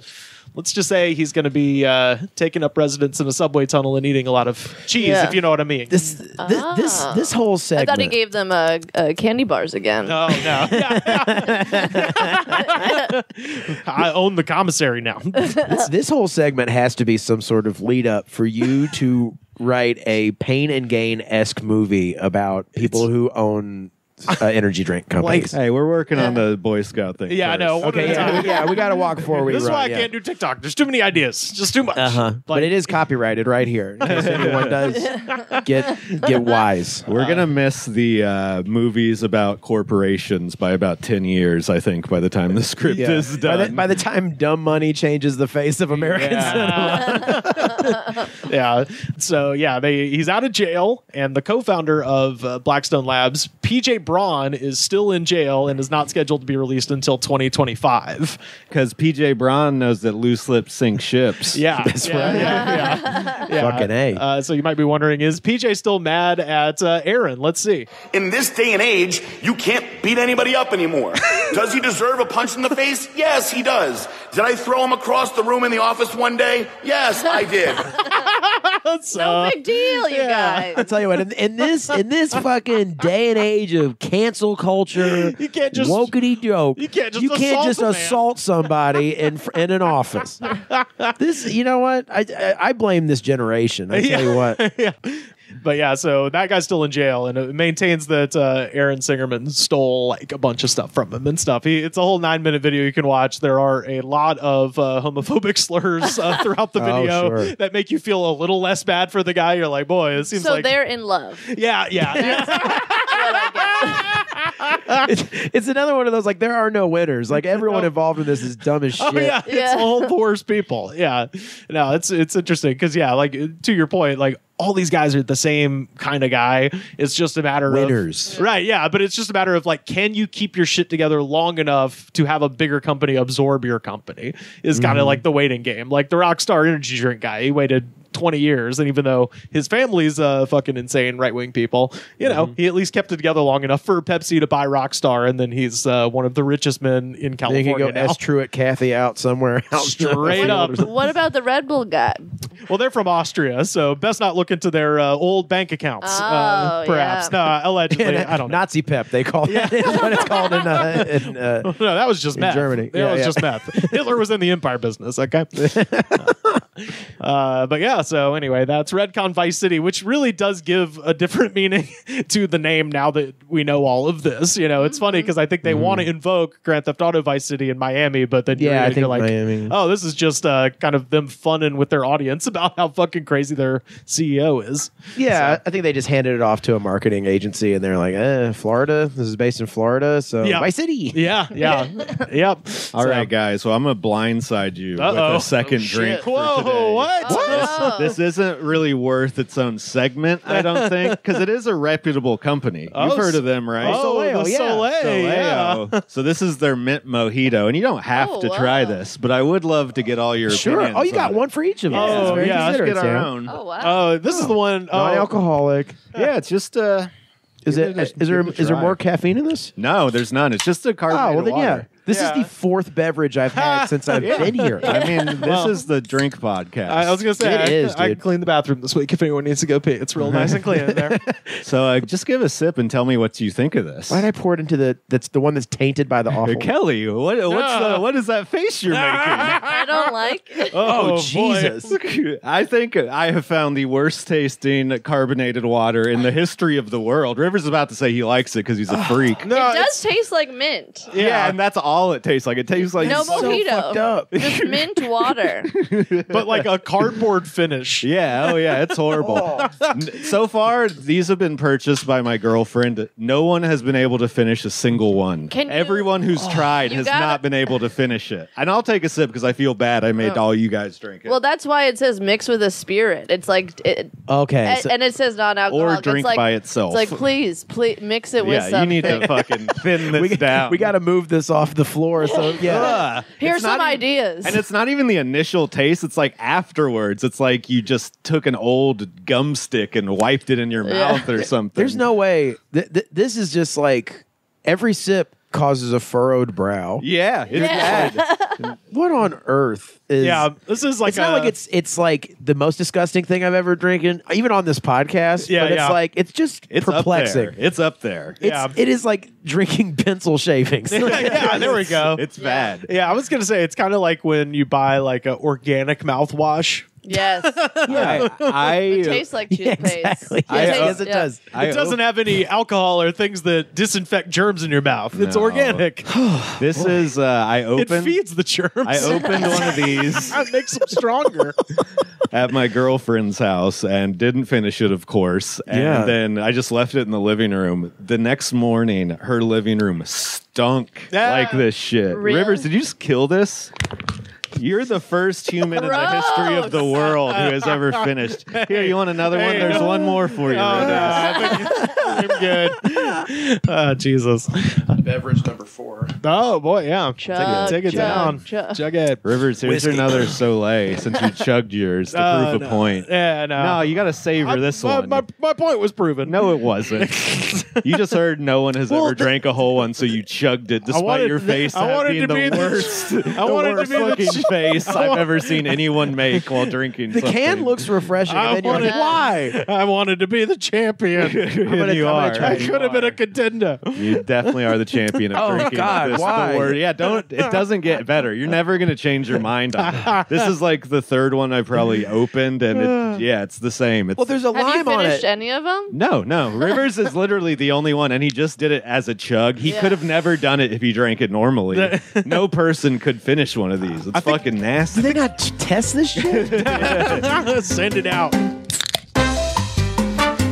let's just say he's going to be uh, taking up residence in a subway tunnel and eating a lot of cheese, Yeah. if you know what I mean. This, this this this whole segment. I thought he gave them uh, uh, candy bars again. Oh no! I own the commissary now. this, this whole segment has to be some sort of lead up for you to write a pain and gain esque movie about people who own uh, energy drink companies. Hey, we're working on the Boy Scout thing. Yeah, I know. One okay, at a yeah, time. yeah, we got to walk forward. This is why I yeah. can't do TikTok. There's too many ideas. Just too much. Uh-huh. but it is copyrighted right here. In case anyone does get get wise. We're gonna miss the uh, movies about corporations by about ten years, I think, by the time the script Yeah. is By done. the, by the time dumb money changes the face of American cinema. yeah. So yeah, they he's out of jail, and the co-founder of uh, Blackstone Labs, PJ Braun, is still in jail and is not scheduled to be released until 2025. Because PJ Braun knows that loose lips sink ships. Yeah, That's yeah, right. Yeah, yeah. Yeah. Fucking A. Uh, so you might be wondering, is PJ still mad at uh, Aaron? Let's see. In this day and age, you can't beat anybody up anymore. does he deserve a punch in the face? Yes, he does. Did I throw him across the room in the office one day? Yes, I did. No big deal, you I guys. I tell you what, in, in this in this fucking day and age of cancel culture, You can't just- wokety joke. you can't just you can't assault just assault somebody in in an office. this, you know what? I I, I blame this generation. I tell you what. yeah. But yeah, so that guy's still in jail, and it maintains that uh, Aaron Singerman stole like a bunch of stuff from him and stuff. He, it's a whole nine minute video you can watch. There are a lot of uh, homophobic slurs uh, throughout the Oh, video sure. that make you feel a little less bad for the guy. You're like, boy, it seems So like they're in love. yeah, yeah, It's, it's another one of those like there are no winners. Like everyone involved in this is dumb as oh, shit. Oh yeah, it's Yeah. all worse people. Yeah, no, it's it's interesting because yeah, like to your point, like all these guys are the same kind of guy. It's just a matter Winners. of winners, right. Yeah, but it's just a matter of like, can you keep your shit together long enough to have a bigger company absorb your company? Is kind of mm-hmm. like the waiting game. Like the Rockstar energy drink guy, he waited. 20 years and even though his family's uh fucking insane right-wing people you know he at least kept it together long enough for pepsi to buy rockstar and then he's uh, one of the richest men in California. you can go now. S Truett Cathy out somewhere else. Straight up. What about the Red Bull guy? Well, they're from Austria, so best not look into their uh, old bank accounts. uh, Oh, perhaps yeah. no, allegedly. I don't know. Nazi pep, they call it. is what it's called in, uh, in uh, no, that was just meth. Germany. That Yeah, was yeah. just meth. Hitler was in the empire business. Okay. uh, but yeah, so anyway, that's Redcon Vice City, which really does give a different meaning to the name now that we know all of this. You know, it's funny because I think they want to invoke Grand Theft Auto Vice City in Miami, but then Mm-hmm. Yeah, you're, I you're think like, Miami. oh, this is just uh, kind of them funning with their audience about how fucking crazy their CEO is. Yeah, I think they just handed it off to a marketing agency, and they're like, "Eh, Florida. This is based in Florida, so Yeah. Vice City." Yeah, yeah, yep. All So- right, guys. so I'm gonna blindside you Uh-oh. with a second Oh, drink. for Whoa, today. what? Oh, This isn't really worth its own segment, I don't think, because it is a reputable company. Oh, You've heard of them, right? Oh, Soleo, the yeah. Soleil, yeah. Soleo. so this is their mint mojito, and you don't have Oh, to try wow. this, but I would love to get all your Sure. opinions Oh, you got on it. one for each of us. Oh, very yeah, let's Let's considerate, get our Sam. own. oh wow. Oh, this is the one. Oh, Non-alcoholic. Yeah, it's just uh Is Give it? it a- Is there? give it a Is there try. more caffeine in this? no, there's none. It's just a carbonated Oh well, then water. Yeah. This Yeah. is the fourth beverage I've had since I've been here. I mean, this Well- is the drink podcast. I, I was gonna say It I, is, I cleaned the bathroom this week. If anyone needs to go pee, it's real nice and clean in there. so uh, just give a sip and tell me what you think of this. Why did I pour it into the? That's the one that's tainted by the awful. Kelly, what, what's the, what is that face you're making? I don't like it. Oh, boy. Jesus! I think I have found the worst tasting carbonated water in the history of the world. Rivers is about to say he likes it because he's a freak. No, it it's- does taste like mint. yeah. and that's all it tastes like. It tastes like No so mojito. fucked up. Just mint water. but like a cardboard finish. Yeah, oh yeah, it's horrible. Oh. N- So far, these have been purchased by my girlfriend. No one has been able to finish a single one. Can you- Everyone who's oh, tried has gotta- not been able to finish it. And I'll take a sip because I feel bad I made Oh. all you guys drink it. Well, that's why it says mix with a spirit. It's like, it, Okay, and, so- and it says non-alcoholic. or drink it's like, by itself. It's like, please, please mix it with yeah, you need to fucking thin this we, down. we got to move this off the floor. So yeah, Ugh. Here's some even- ideas. And it's not even the initial taste. It's like afterwards. It's like you just took an old gum stick and wiped it in your Yeah. mouth or something. there's no way. Th- th- this is just like every sip causes a furrowed brow. Yeah, it's Yeah. bad. What on earth is? Yeah, this is like it's not like it's it's like the most disgusting thing I've ever drinking, even on this podcast. Yeah, but it's yeah. like it's just It's perplexing. up there. It's up there. It's, Yeah. it is like drinking pencil shavings. yeah, there we go. It's bad. Yeah, I was gonna say it's kind of like when you buy like a organic mouthwash. Yes. I, I It tastes like Yeah, toothpaste. exactly. I- Yes, uh, yes, it yeah. does. I It doesn't have any alcohol or things that disinfect germs in your mouth. It's No. organic. This is uh, I opened. it feeds the germs. I opened one of these it makes them stronger. at my girlfriend's house and didn't finish it, of course. And Yeah. then I just left it in the living room. The next morning, her living room stunk Ah. like this shit. Really? Rivers, did you just kill this? You're the first human in the history of the world who has ever finished. Here, you want another one? There's one more for you. Oh Rivers. no, I think I'm good. Oh Jesus. Beverage number four. Oh boy, yeah. Chug, take it, take it chug, down. chug. Chug it. Rivers, here's Whiskey. another Soleil since you chugged yours to Uh, prove a point. Yeah, no. No, you got to savor this my, one. My, my point was proven. No, it wasn't. you just heard no one has Well, ever drank a whole one, so you chugged it despite wanted- your face I wanted being to be the the- worst, I wanted to be the looking ch- face I I've ever seen anyone make while drinking. The can looks refreshing, I and then you're wanted, like, why? I wanted to be the champion. gonna- you I'm gonna are. try I You could have been are. a contender. You definitely are the champion of Oh, drinking. God, this, the why? word- Yeah, don't. It doesn't get better. You're never gonna change your mind on it. This is like the third one I probably opened, and it, yeah, it's the same. It's, Well, there's a Have you lime on finished it. any of them? No, no. Rivers is literally the only one, and he just did it as a chug. He Yeah. could have never done it if he drank it normally. no person could finish one of these. It's fucking Do nasty. they not t- test this shit? Send it out.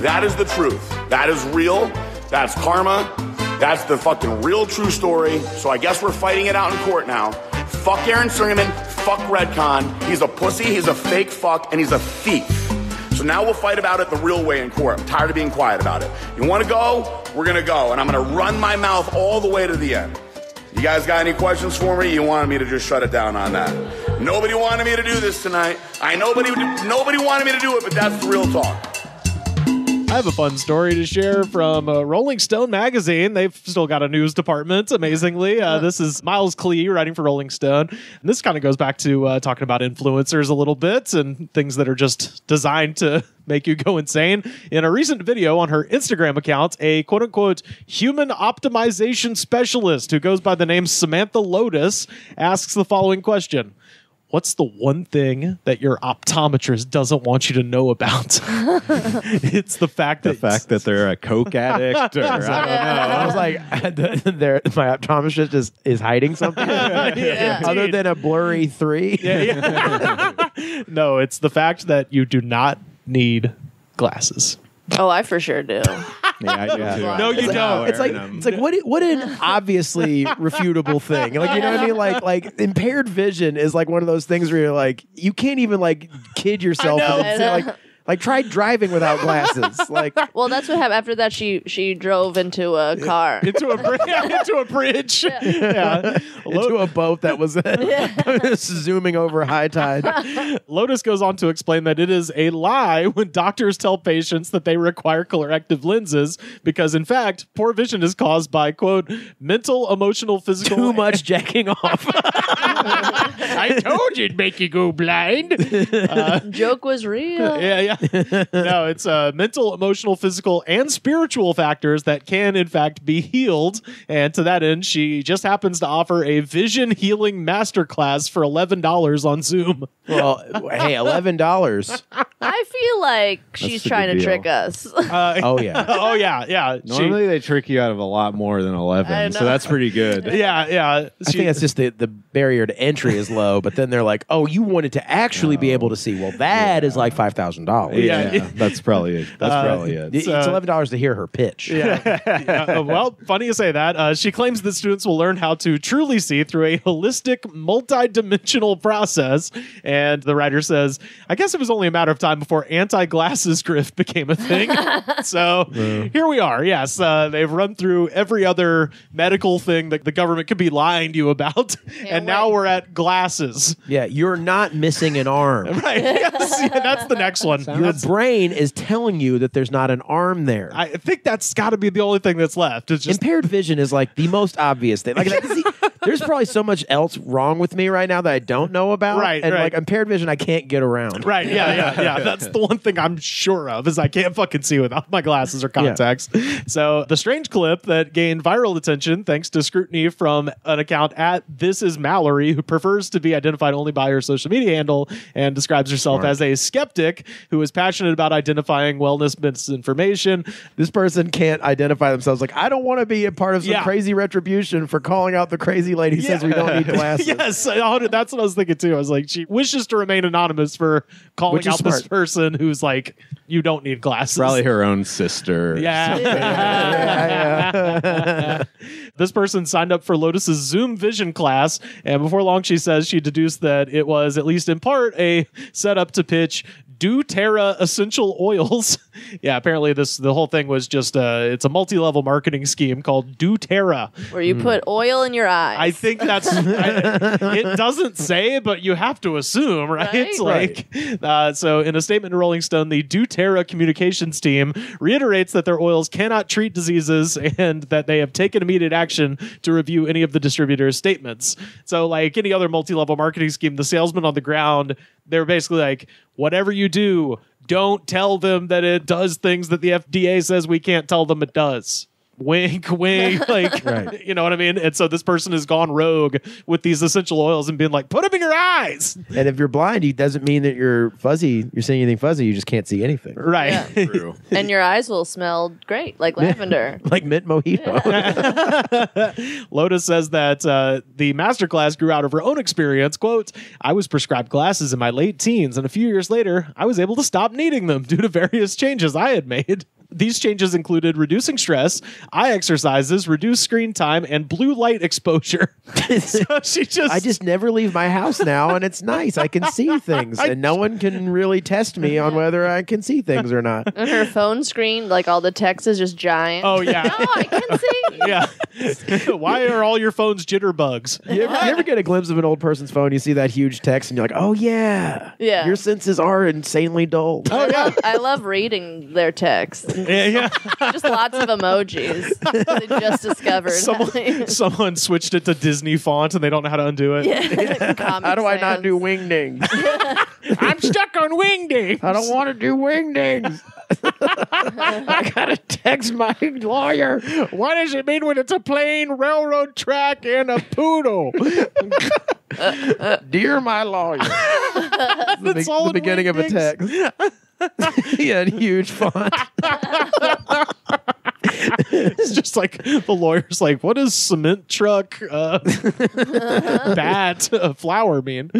That is the truth. That is real. That's karma. That's the fucking real true story. So I guess we're fighting it out in court now. Fuck Aaron Singerman. Fuck Redcon. He's a pussy. He's a fake fuck, and he's a thief. So now we'll fight about it the real way in court. I'm tired of being quiet about it. You want to go? We're gonna go, and I'm gonna run my mouth all the way to the end. You guys got any questions for me? You wanted me to just shut it down on that. Nobody wanted me to do this tonight. I nobody nobody wanted me to do it, but that's the real talk. I have a fun story to share from uh, Rolling Stone magazine. They've still got a news department, amazingly. Uh, this is Miles Klee writing for Rolling Stone. And this kind of goes back to uh, talking about influencers a little bit and things that are just designed to make you go insane. In a recent video on her Instagram account, a quote unquote human optimization specialist who goes by the name Samantha Lotus asks the following question. What's the one thing that your optometrist doesn't want you to know about? it's the fact The that fact that they're a coke addict, or I don't know. I was like, there, my optometrist is, is hiding something Yeah, other indeed. than a blurry three. Yeah, yeah. no, it's the fact that you do not need glasses. Oh, I for sure do. Yeah, I do too. No, you It's don't. like It's like it's like what what an obviously refutable thing. Like you know what I mean? Like like impaired vision is like one of those things where you're like you can't even like kid yourself I know. and say, like Like try driving without glasses. Like Well, that's what happened. After that, she she drove into a car. into a bridge. into a bridge. Yeah. into a boat that was zooming over high tide. Lotus goes on to explain that it is a lie when doctors tell patients that they require corrective lenses because, in fact, poor vision is caused by, quote, mental, emotional, physical. Too much jacking off. I told you it'd make you go blind. Uh, Joke was real. yeah, yeah. no, it's uh, mental, emotional, physical, and spiritual factors that can, in fact, be healed. And to that end, she just happens to offer a vision healing masterclass for $11 on Zoom. Well, hey, $11. I feel like she's trying to deal. trick us. Uh, oh, yeah. oh, yeah. Yeah. Normally she, they trick you out of a lot more than 11. So that's pretty good. yeah. Yeah. She, I think that's just the, the barrier to entry is low, but then they're like, oh, you wanted to actually no. be able to see. Well, that yeah. is like $5,000. Yeah, yeah that's probably it. That's uh, probably it. It's, eleven dollars to hear her pitch. Yeah. uh, well, funny you say that. Uh, she claims that students will learn how to truly see through a holistic, multi-dimensional process. And the writer says, "I guess it was only a matter of time before anti-glasses grift became a thing." so here we are. Yes, uh, they've run through every other medical thing that the government could be lying to you about, and now we're at glasses. Yeah, you're not missing an arm. right. Yes, yeah, that's the next one. Your brain is telling you that there's not an arm there. I think that's got to be the only thing that's left. It's just Impaired vision is like the most obvious thing. Like, like, there's probably so much else wrong with me right now that I don't know about. Right, and right. like impaired vision, I can't get around. Right. Yeah. Yeah. Yeah. That's the one thing I'm sure of is I can't fucking see without my glasses or contacts. So the strange clip that gained viral attention thanks to scrutiny from an account at This Is Mallory, who prefers to be identified only by her social media handle and describes herself as a skeptic who is passionate about identifying wellness misinformation. This person can't identify themselves. Like, I don't want to be a part of some Yeah. crazy retribution for calling out the crazy lady who says we don't need glasses. yes, that's what I was thinking too. I was like, she wishes to remain anonymous for calling Which is out this person who's like, you don't need glasses. Probably her own sister. Yeah. this person signed up for Lotus's Zoom Vision class, and before long, she says she deduced that it was, at least in part, a setup to pitch doTERRA essential oils. yeah, apparently this the whole thing was just a it's a multi-level marketing scheme called doTERRA. Where you put oil in your eyes. I think that's I, it doesn't say, but you have to assume, right? Right. It's like uh, so. In a statement to Rolling Stone, the doTERRA communications team reiterates that their oils cannot treat diseases and that they have taken immediate action to review any of the distributors' statements. So, like any other multi-level marketing scheme, the salesman on the ground, they're basically like, whatever you do. Don't tell them that it does things that the FDA says we can't tell them it does wink, wink, like Right. you know what I mean. And so this person has gone rogue with these essential oils and been like, put them in your eyes, And if you're blind, it doesn't mean that you're fuzzy. You're seeing anything fuzzy. You just can't see anything. right? True. and your eyes will smell great, like lavender. Like mint mojito. Lotus says that uh, the masterclass grew out of her own experience. "Quote: I was prescribed glasses in my late teens, and a few years later, I was able to stop needing them due to various changes I had made." These changes included reducing stress, eye exercises, reduced screen time, and blue light exposure. so she just, I just never leave my house now, and it's nice. I can see things, and no one can really test me on whether I can see things or not. And her phone screen, like all the text is just giant. oh yeah, No, I can see. yeah. Why are all your phones jitterbugs? You ever, you ever get a glimpse of an old person's phone? You see that huge text, and you're like, "Oh yeah, Yeah. Your senses are insanely dull." Oh yeah, I love reading their text. Yeah, yeah. Just lots of emojis. they just discovered. Someone, someone switched it to Disney font and they don't know how to undo it. How do I not do wingdings? I'm stuck on wingdings. I don't want to do wingdings. I gotta text my lawyer. What does it mean when it's a plain railroad track and a poodle? Dear my lawyer. the, be- all the beginning of a text. yeah, had huge font. it's just like the lawyer's like, what does cement truck, uh, bat, uh, flower mean?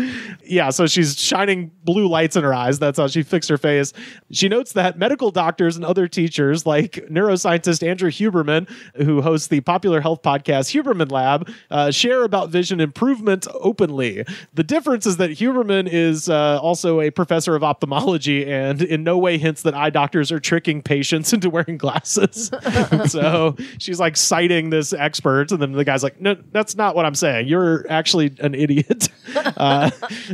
Yeah, so she's shining blue lights in her eyes. That's how she fixed her face. She notes that medical doctors and other teachers, like neuroscientist Andrew Huberman, who hosts the popular health podcast Huberman Lab, uh, share about vision improvement openly. The difference is that Huberman is uh, also a professor of ophthalmology and in no way hints that eye doctors are tricking patients into wearing glasses. so she's like citing this expert, and then the guy's like, "No, that's not what I'm saying. You're actually an idiot." uh,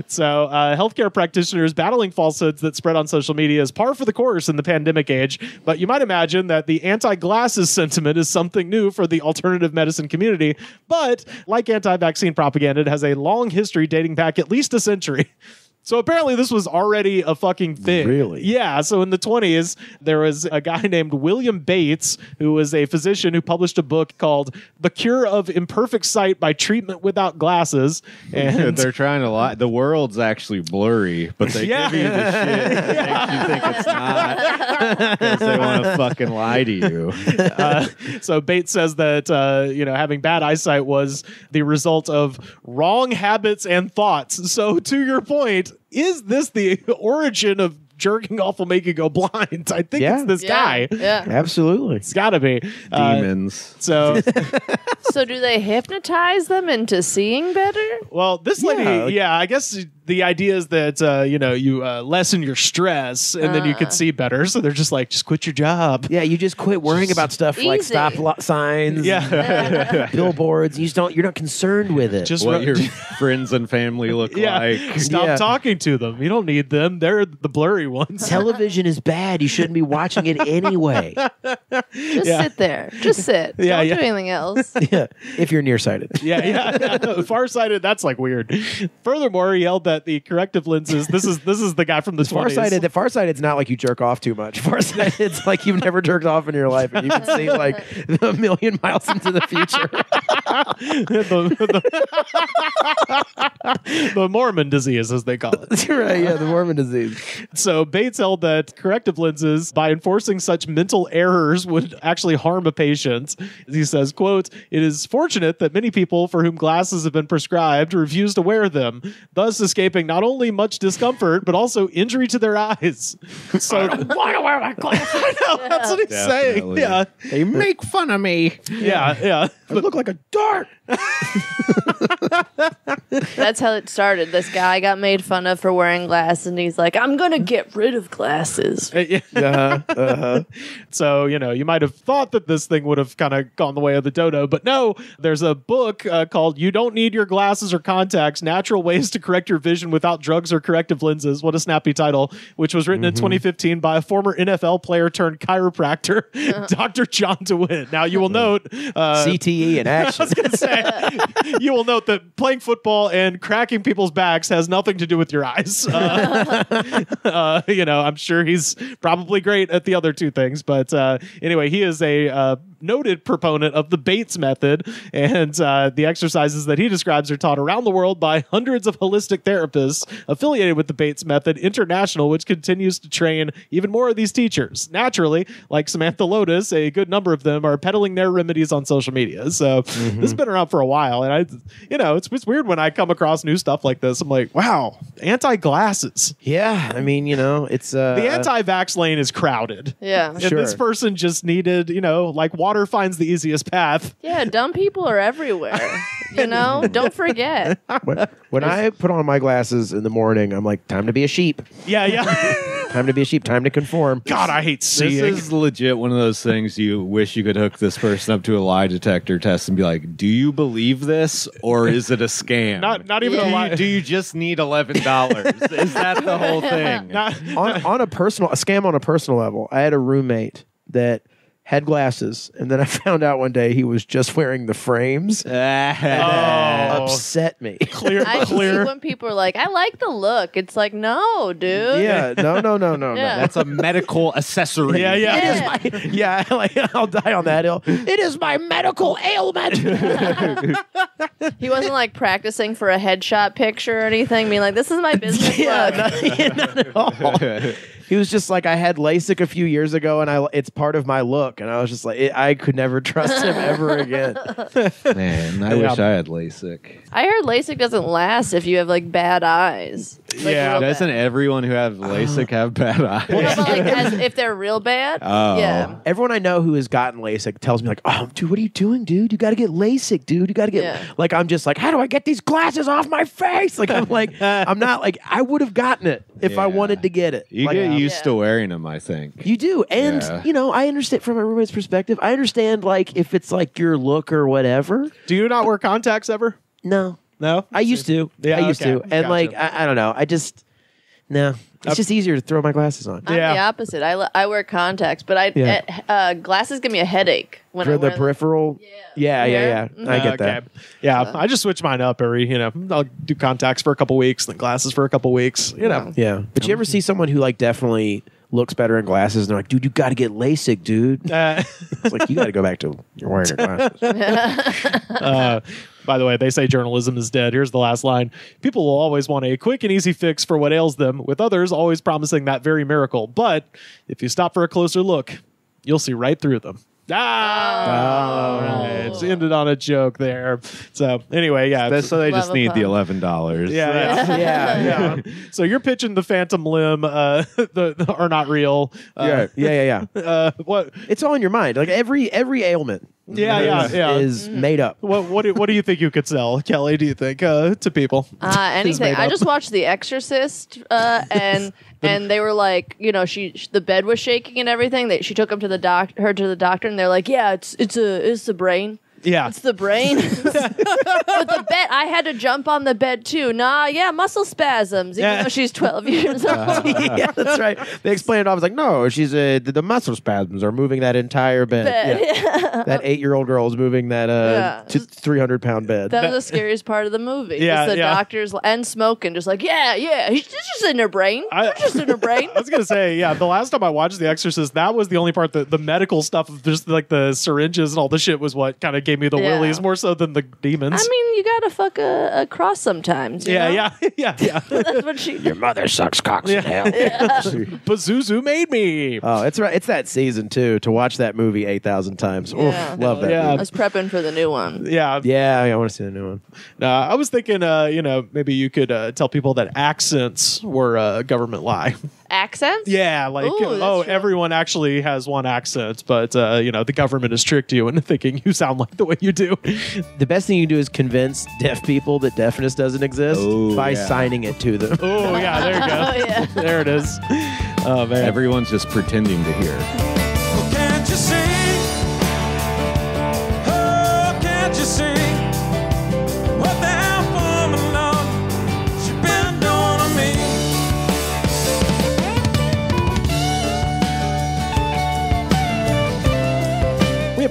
so uh, healthcare practitioners battling falsehoods that spread on social media is par for the course in the pandemic age. But you might imagine that the anti-glasses sentiment is something new for the alternative medicine community. But like anti-vaccine propaganda, it has a long history dating back at least a century. So apparently this was already a fucking thing. Really? Yeah. So in the 20s, there was a guy named William Bates, who was a physician who published a book called The Cure of Imperfect Sight by Treatment Without Glasses. And They're trying to lie. The world's actually blurry, but they Yeah. give you the shit that makes you think it's not because they want to fucking lie to you. uh, so Bates says that uh, you know having bad eyesight was the result of wrong habits and thoughts. So to your point, is this the origin of jerking off will make you go blind? I think Yeah. it's this Yeah. guy. Yeah. Absolutely. It's got to be Uh, Demons. so So do they hypnotize them into seeing better? well, this lady, Yeah, like- yeah, I guess the idea is that uh, you know you uh, lessen your stress and then you can see better. So they're just like, just quit your job. Yeah, you just quit worrying about stuff like Easy. stop lo- signs, Yeah, billboards. You just don't. You're not concerned with it. just What ru- your friends and family look yeah. like. Stop Yeah. talking to them. You don't need them. They're the blurry ones. Television is bad. You shouldn't be watching it anyway. Just Yeah. sit there. Just sit. Yeah, Don't yeah. do anything else. yeah, if you're nearsighted. yeah, yeah. yeah. Farsighted, that's like weird. Furthermore, he yelled that the corrective lenses. This is this is the guy from the 20s. Farsighted. The farsighted's not like you jerk off too much. Farsighted's like you've never jerked off in your life, and you can see like a million miles into the future. the, the- the Mormon disease, as they call it. Right. Yeah, the Mormon disease. So Bates held that corrective lenses, by enforcing such mental errors, would actually harm a patient. He says, "quote It is fortunate that many people for whom glasses have been prescribed refuse to wear them, thus escaping not only much discomfort but also injury to their eyes." So I don't want to wear my glasses. I know that's what he's Definitely. saying. Yeah, They make fun of me. yeah, yeah. I look like a dart. That's how it started. This guy got made fun of for wearing glasses, and he's like, "I'm gonna get rid of glasses." Yeah. Uh-huh. Uh-huh. So, you know, you might have thought that this thing would have kind of gone the way of the dodo, but no, there's a book uh, called You Don't Need Your Glasses or Contacts Natural Ways to Correct Your Vision Without Drugs or Corrective Lenses. What a snappy title, which was written in 2015 by a former NFL player turned chiropractor, Dr. John DeWitt. Now, you will note. Uh, CTE E in action. say, you will note that playing football and cracking people's backs has nothing to do with your eyes. Uh, uh, you know, I'm sure he's probably great at the other two things, but uh, anyway, he is a uh, noted proponent of the Bates method, and uh, the exercises that he describes are taught around the world by hundreds of holistic therapists affiliated with the Bates method international, which continues to train even more of these teachers. Naturally, like Samantha Lotus, a good number of them are peddling their remedies on social media. So this has been around for a while, and I, you know, it's, it's weird when I come across new stuff like this. I'm like, wow, anti-glasses. yeah, I mean, you know, it's uh, The anti-vax lane is crowded. Yeah, And Sure. this person just needed, you know, like water finds the easiest path. yeah. Dumb people are everywhere. You know, don't forget. when, when I put on my glasses in the morning, I'm like, time to be a sheep. Yeah, yeah. Time to be a sheep. Time to conform. God, I hate This is legit one of those things you wish you could hook this person up to a lie detector test and be like, "Do you believe this, or is it a scam? not not even Yeah. a do, lie. you, do you just need eleven dollars? is that the whole thing? Not- on on a personal a scam on a personal level. I had a roommate that had glasses, and then I found out one day he was just wearing the frames. oh, Upset me. clear, I hate clear. when people are like, "I like the look." It's like, no, dude. yeah, no, no, no, no, Yeah. no. That's a medical accessory. Yeah, yeah. Yeah. yeah, like I'll die on that hill. It is my medical ailment. He wasn't like practicing for a headshot picture or anything, being like, "This is my business yeah, look." not, yeah, not at all. He was just like, I had LASIK a few years ago, and I it's part of my look, and I was just like, it, I could never trust him ever again. Man, I Yeah. wish I had LASIK. I heard LASIK doesn't last if you have like bad eyes. Like, Yeah. real Doesn't bad. everyone who have oh. LASIK have bad eyes? Well, no, but, like, as, if they're real bad, Oh. yeah. Everyone I know who has gotten LASIK tells me like, "Oh, dude, what are you doing, dude? You got to get LASIK, dude. You got to get." Yeah. Like, I'm just like, "How do I get these glasses off my face?" Like, I'm like, I'm not like I would have gotten it if I wanted to get it. You Like, get um, used Yeah. to wearing them, I think. You do. And, Yeah. you know, I understand from my roommate's perspective. I understand, like, if it's like your look or whatever. Do you not wear contacts ever? No. No, I used to. Yeah, I used okay. to. And, Gotcha. like, I, I don't know. I just, no. It's just easier to throw my glasses on. I'm Yeah. the opposite. I, li- I wear contacts, but I Yeah. uh, uh, glasses give me a headache when I For the wear them. peripheral. Yeah, yeah, yeah. Yeah. I get okay. that. Yeah, I just switch mine up every. You know, I'll do contacts for a couple weeks, then glasses for a couple weeks. You know, Yeah. But you ever see someone who, like, definitely looks better in glasses and they're like, dude, you got to get LASIK, dude. Uh, It's like, you got to go back to you're wearing your glasses. uh, by the way, they say journalism is dead. Here's the last line: People will always want a quick and easy fix for what ails them, with others always promising that very miracle. But if you stop for a closer look, you'll see right through them. Ah, all right. It's ended on a joke there. So anyway, yeah, That's so they just a need the eleven dollars. yeah, yeah. yeah, yeah. So you're pitching the phantom limb, uh, the, the are not real. Uh, yeah, yeah, yeah, yeah. Uh, what? It's all in your mind. Like every every ailment Yeah, yeah, is, yeah. is made up. What what do, what do you think you could sell, Kelly? Do you think uh, to people? Uh, anything. I just watched The Exorcist, uh, and and they were like, you know, she sh- the bed was shaking and everything. They, she took him to the doc, her to the doctor, and they're like, yeah, it's it's a it's the brain. Yeah, It's the brain. but the bed, I had to jump on the bed too. Nah, yeah, muscle spasms. Even Yeah. though she's twelve years old. yeah, that's right. They explained it. I was like, no, she's uh, the, muscle spasms are moving that entire bed. Bed. Yeah. that eight year old girl is moving that uh, Yeah. three hundred pound bed. That was the scariest part of the movie. Yeah, the doctors and smoking, just like, yeah, yeah, he's just in her brain. I- just in her brain. I was gonna say, yeah. The last time I watched The Exorcist, that was the only part that the medical stuff of just like the syringes and all the shit was what kind of gave me the Yeah. willies more so than the demons. I mean, you gotta fuck a, a cross sometimes. you yeah, know? yeah, yeah, yeah. That's what she. Your mother sucks cocks in hell. Pazuzu made me. Oh, it's right. It's that season too. To watch that movie eight thousand times. Oof, Yeah. love that. Yeah. I was prepping for the new one. Yeah, Yeah, I want to see the new one. Uh, I was thinking, uh, you know, maybe you could uh, tell people that accents were a government lie. Accents? Yeah, like Ooh, oh, true. everyone actually has one accent, but uh, you know, the government has tricked you into thinking you sound like the way you do. The best thing you can do is convince deaf people that deafness doesn't exist Oh, by yeah. signing it to them. oh yeah, there you go. Oh, yeah. there it is. Oh man. Everyone's just pretending to hear. Can't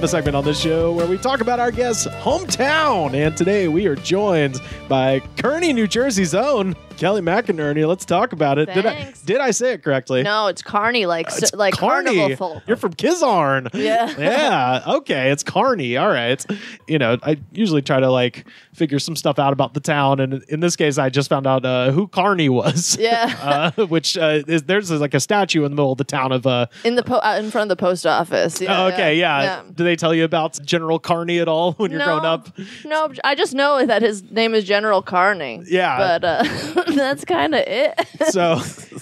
a segment on this show where we talk about our guest's hometown, and today we are joined by Kearny, New Jersey's own Kelly McInerney. Let's talk about it. Did I did I say it correctly? No, it's Carney, like so- like Kearney. carnival folk. You're from Kizarn. Yeah. yeah. Okay. It's Carney. All right. You know, I usually try to like figure some stuff out about the town, and in this case, I just found out uh, who Kearny was. Yeah. Uh, which uh, is there's like a statue in the middle of the town of uh, in the po- in front of the post office. Yeah, Oh, okay, yeah. Do they tell you about General Kearny at all when you're no, growing up? No, I just know that his name is General Kearny. Yeah. But uh, that's kind of it. So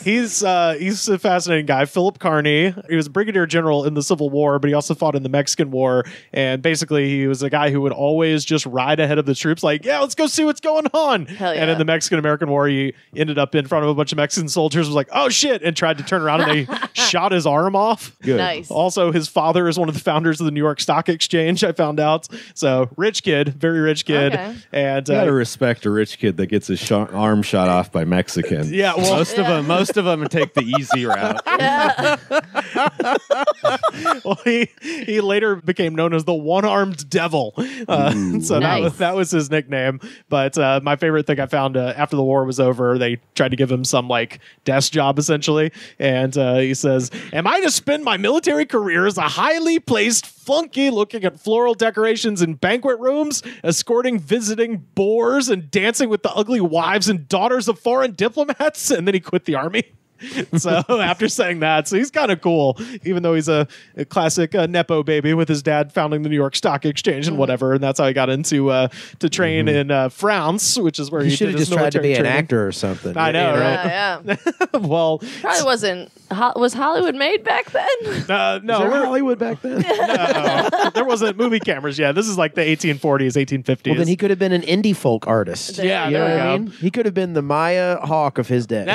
he's uh, he's a fascinating guy. Philip Kearny. He was a brigadier general in the Civil War, but he also fought in the Mexican War. And basically, he was a guy who would always just ride ahead of the troops, like, "Yeah, let's go see what's going on." Hell And in the Mexican American War, he ended up in front of a bunch of Mexican soldiers. Was like, "Oh shit!" and tried to turn around, and they shot his arm off. Good. nice. Also, his father is one of the founders of the New York Stock Exchange. I found out. So rich kid, very rich kid, Okay. and You uh, gotta respect a rich kid that gets his sh- arm shot off by Mexicans. Yeah, well- most of them, most of them take the easy route. well, he he later became known as the one-armed devil. Uh, so that, was, that was his nickname. But uh, my favorite thing I found uh, after the war was over, they tried to give him some like desk job essentially, and uh, he says, "Am I to spend my military career as a highly placed flunky looking at floral decorations in banquet rooms, escorting visiting boors, and dancing with the ugly wives and daughters of foreign diplomats?" And then he quit the army. so after saying that, so he's kind of cool, even though he's a, a classic uh, nepo baby with his dad founding the New York Stock Exchange and whatever, and that's how he got into uh, to train in uh, France, which is where He he, should have just tried to be military an actor or something. I know, You right? Yeah, yeah. well, Probably wasn't. Ho- was Hollywood made back then? uh, no, Was there we're- Hollywood back then? no, there wasn't movie cameras. Yeah, this is like the 1840s, 1850s. well, then he could have been an indie folk artist. Yeah, you know there what we I mean? He could have been the Maya Hawke of his day.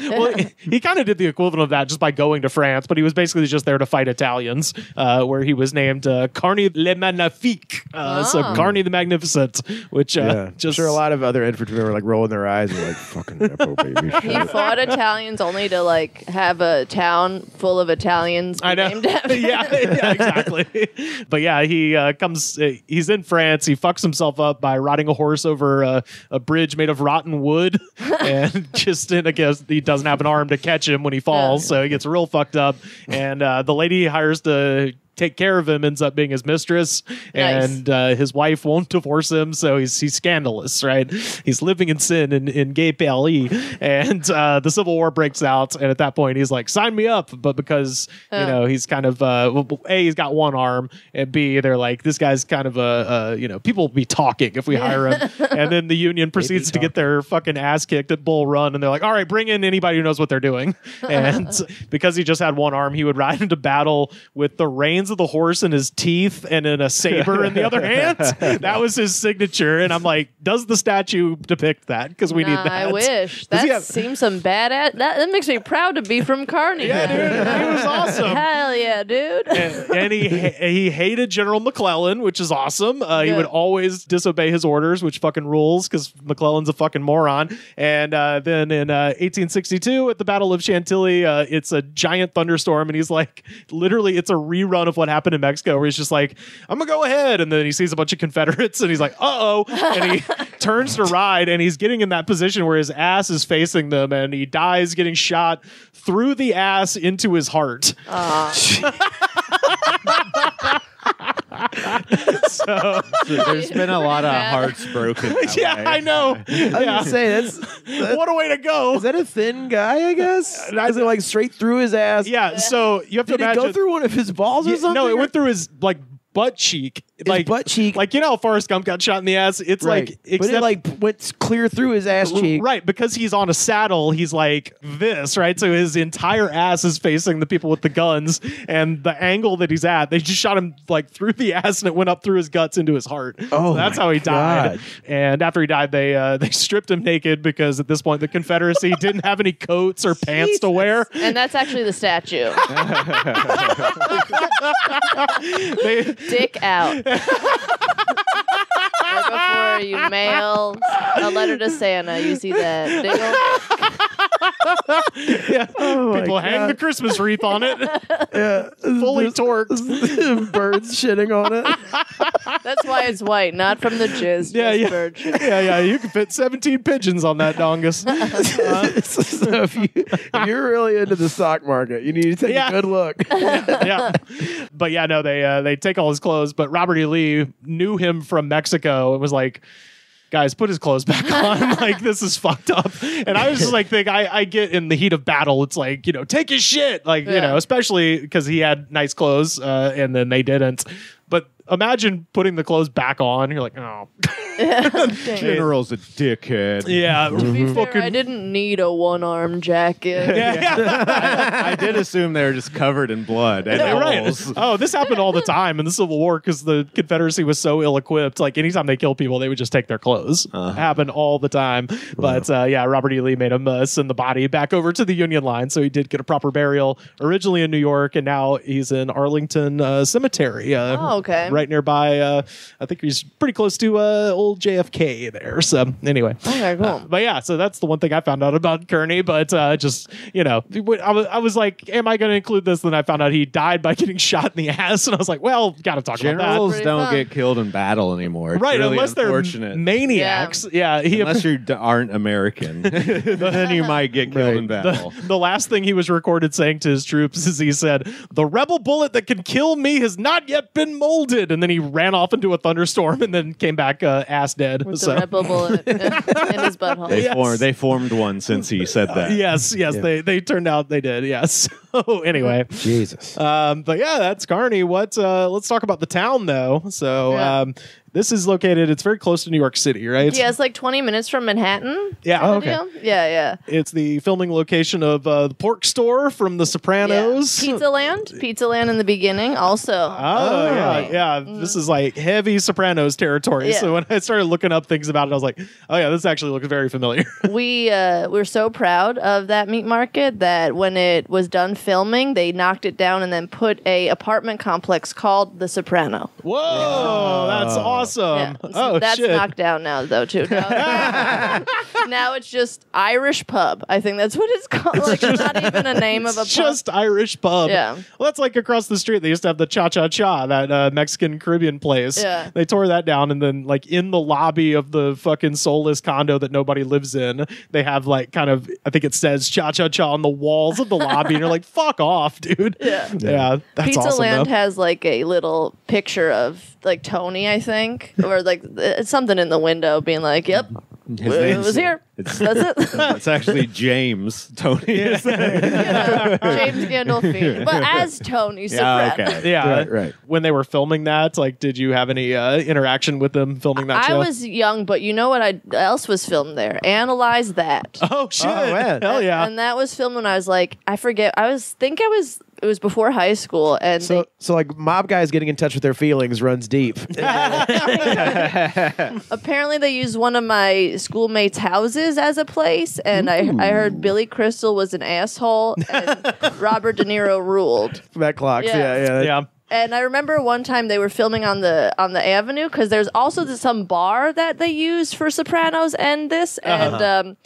well, he, he kind of did the equivalent of that just by going to France, but he was basically just there to fight Italians, uh, where he was named uh, Kearny le Magnifique. Uh, So Oh. Kearny the Magnificent, which uh, yeah, I'm just sure a lot of other infantrymen were like rolling their eyes and like fucking nepo baby. He fought Italians only to like have a town full of Italians. I know. Named after yeah, yeah, exactly. but yeah, he uh, comes. Uh, he's in France. He fucks himself up by riding a horse over a, a bridge made of rotten wood, and just in, I guess he doesn't have an arm to catch him when he falls, so he gets real fucked up. And uh, the lady hires to take care of him ends up being his mistress Nice. and uh, his wife won't divorce him so he's he's scandalous right? He's living in sin in, in gay Paris and uh, the civil war breaks out and at that point he's like sign me up but because you know he's kind of uh, a he's got one arm and b they're like this guy's kind of a uh, you know people will be talking if we hire him and then the union proceeds to get their fucking ass kicked at bull run and they're like all right bring in anybody who knows what they're doing and because he just had one arm he would ride into battle with the reins of the horse in his teeth and in a saber in the other hand that was his signature and i'm like does the statue depict that because we need that I wish. That have- seems some badass. That, that makes me proud to be from Kearny. yeah dude he was awesome Hell yeah, dude. and, and he he hated General McClellan, which is awesome. Uh, he would always disobey his orders, which fucking rules because McClellan's a fucking moron. And uh, then in uh, 1862 at the Battle of Chantilly, uh, it's a giant thunderstorm, and he's like, literally, it's a rerun of what happened in Mexico, where he's just like, I'm gonna go ahead, and then he sees a bunch of Confederates, and he's like, uh oh, and he turns to ride, and he's getting in that position where his ass is facing them, and he dies getting shot through the ass into his heart. so There's been a lot of hearts broken. yeah, way. I know. I was Yeah. gonna say that's what a way to go. is that a thin guy? I guess. Is it like straight through his ass? yeah, so you have to Did it imagine. go through one of his balls or Yeah, something? no, it or- went through his like butt cheek. like butt cheek. Like you know how Forrest Gump got shot in the ass? It's Right. like but it like went clear through his ass cheek. Right, because he's on a saddle, he's like this, right? So his entire ass is facing the people with the guns, and the angle that he's at, they just shot him like through the ass, and it went up through his guts into his heart. Oh So that's how he died. And after he died, they uh, they stripped him naked because at this point the Confederacy didn't have any coats or pants to wear. And that's actually the statue. They, Dick out. right before you mail a letter to Santa, you see that big old yeah, Oh people hang the Christmas wreath on it, Yeah. fully There's torqued. Birds shitting on it. That's why it's white, not from the jizz. Yeah, just yeah. bird. Yeah, yeah, you can fit 17 pigeons on that dongus. so if, you, if you're really into the stock market, you need to take Yeah. a good look. yeah. But yeah, no, they uh, they take all his clothes. But Robert E. Lee knew him from Mexico and was like, guys, put his clothes back on. like this is fucked up. And I was just like, think I, I get in the heat of battle. It's like you know, take his shit. Like you Yeah. know, especially because he had nice clothes uh, and then they didn't. But imagine putting the clothes back on. You're like, oh. General's a dickhead. yeah. To be fair, I didn't need a one-arm jacket. yeah. I did assume they were just covered in blood and Yeah, right. holes. Oh, this happened all the time in the Civil War because the Confederacy was so ill-equipped. Like anytime they killed people, they would just take their clothes. Happened all the time. But uh, yeah, Robert E. Lee made him uh, send the body back over to the Union line, so he did get a proper burial. Originally in New York, and now he's in Arlington uh, Cemetery. Uh, Oh, okay. Right nearby. Uh, I think he's pretty close to uh, old JFK there. So anyway. Okay, cool. But yeah, so that's the one thing I found out about Kearny. But uh, just you know, I was, I was like, am I going to include this? Then I found out he died by getting shot in the ass, and I was like, well, got to talk Generals Pretty don't fun. get killed in battle anymore. It's right? really unless they're unfortunate. maniacs. Yeah, he Unless you d- aren't American, then you might get killed in battle. the, the last thing he was recorded saying to his troops is he said, "The rebel bullet that can kill me has not yet been molded," and then he ran off into a thunderstorm and then came back uh, ass dead. With so. the red bubble in, in his butthole. They Yes. formed they formed one since he said that. Yes, yes, they they turned out they did. Yes. So anyway, Jesus. um, but yeah, that's Kearny. What? Uh, let's talk about the town though. So Yeah. um, this is located. It's very close to New York City, right? Yeah, it's like 20 minutes from Manhattan. Yeah. Kind of okay. deal. Yeah, yeah. It's the filming location of uh, the Pork Store from The Sopranos. Yeah. Pizza Land. Pizza Land in the beginning also. Oh, yeah, yeah. This is like heavy Sopranos territory. Mm. Yeah. So when I started looking up things about it, I was like, "Oh yeah, this actually looks very familiar." we uh, we're so proud of that meat market that when it was done filming, they knocked it down and then put a apartment complex called the Soprano. Whoa, that's awesome! Yeah. Oh that's shit! knocked down now though too. Now, now it's just Irish pub. I think that's what it's called. Like it's not even a name of a pub. just Irish pub. Yeah. Well, that's like across the street. They used to have the Cha Cha Cha, that uh, Mexican Caribbean place. Yeah. They tore that down, and then like in the lobby of the fucking soulless condo that nobody lives in, they have like kind of I think it says Cha Cha Cha on the walls of the lobby, and you're like, "Fuck off, dude." Yeah. Yeah. That's Pizza awesome. Land though. has like a little picture of like Tony, I think, or like it's something in the window being like, "Yep, it was here. It's, That's it." it's actually James. Tony is James Gandolfini, but as Tony Yeah, Soprano. okay. yeah, Right, right. When they were filming that, like, did you have any uh, interaction with them filming that I show? was young, but you know what I else was filmed there? Analyze that. Oh shit! man. Hell yeah! And that was filmed when I was like, I forget. I was think I was it was before high school, and So, so like mob guys getting in touch with their feelings runs deep. apparently they used one of my schoolmates' houses as a place, and I I heard Billy Crystal was an asshole, and Robert De Niro ruled. that clocks. Yeah. Yeah, yeah. yeah. And I remember one time they were filming on the on the avenue because there's also this, some bar that they use for Sopranos and this, and um,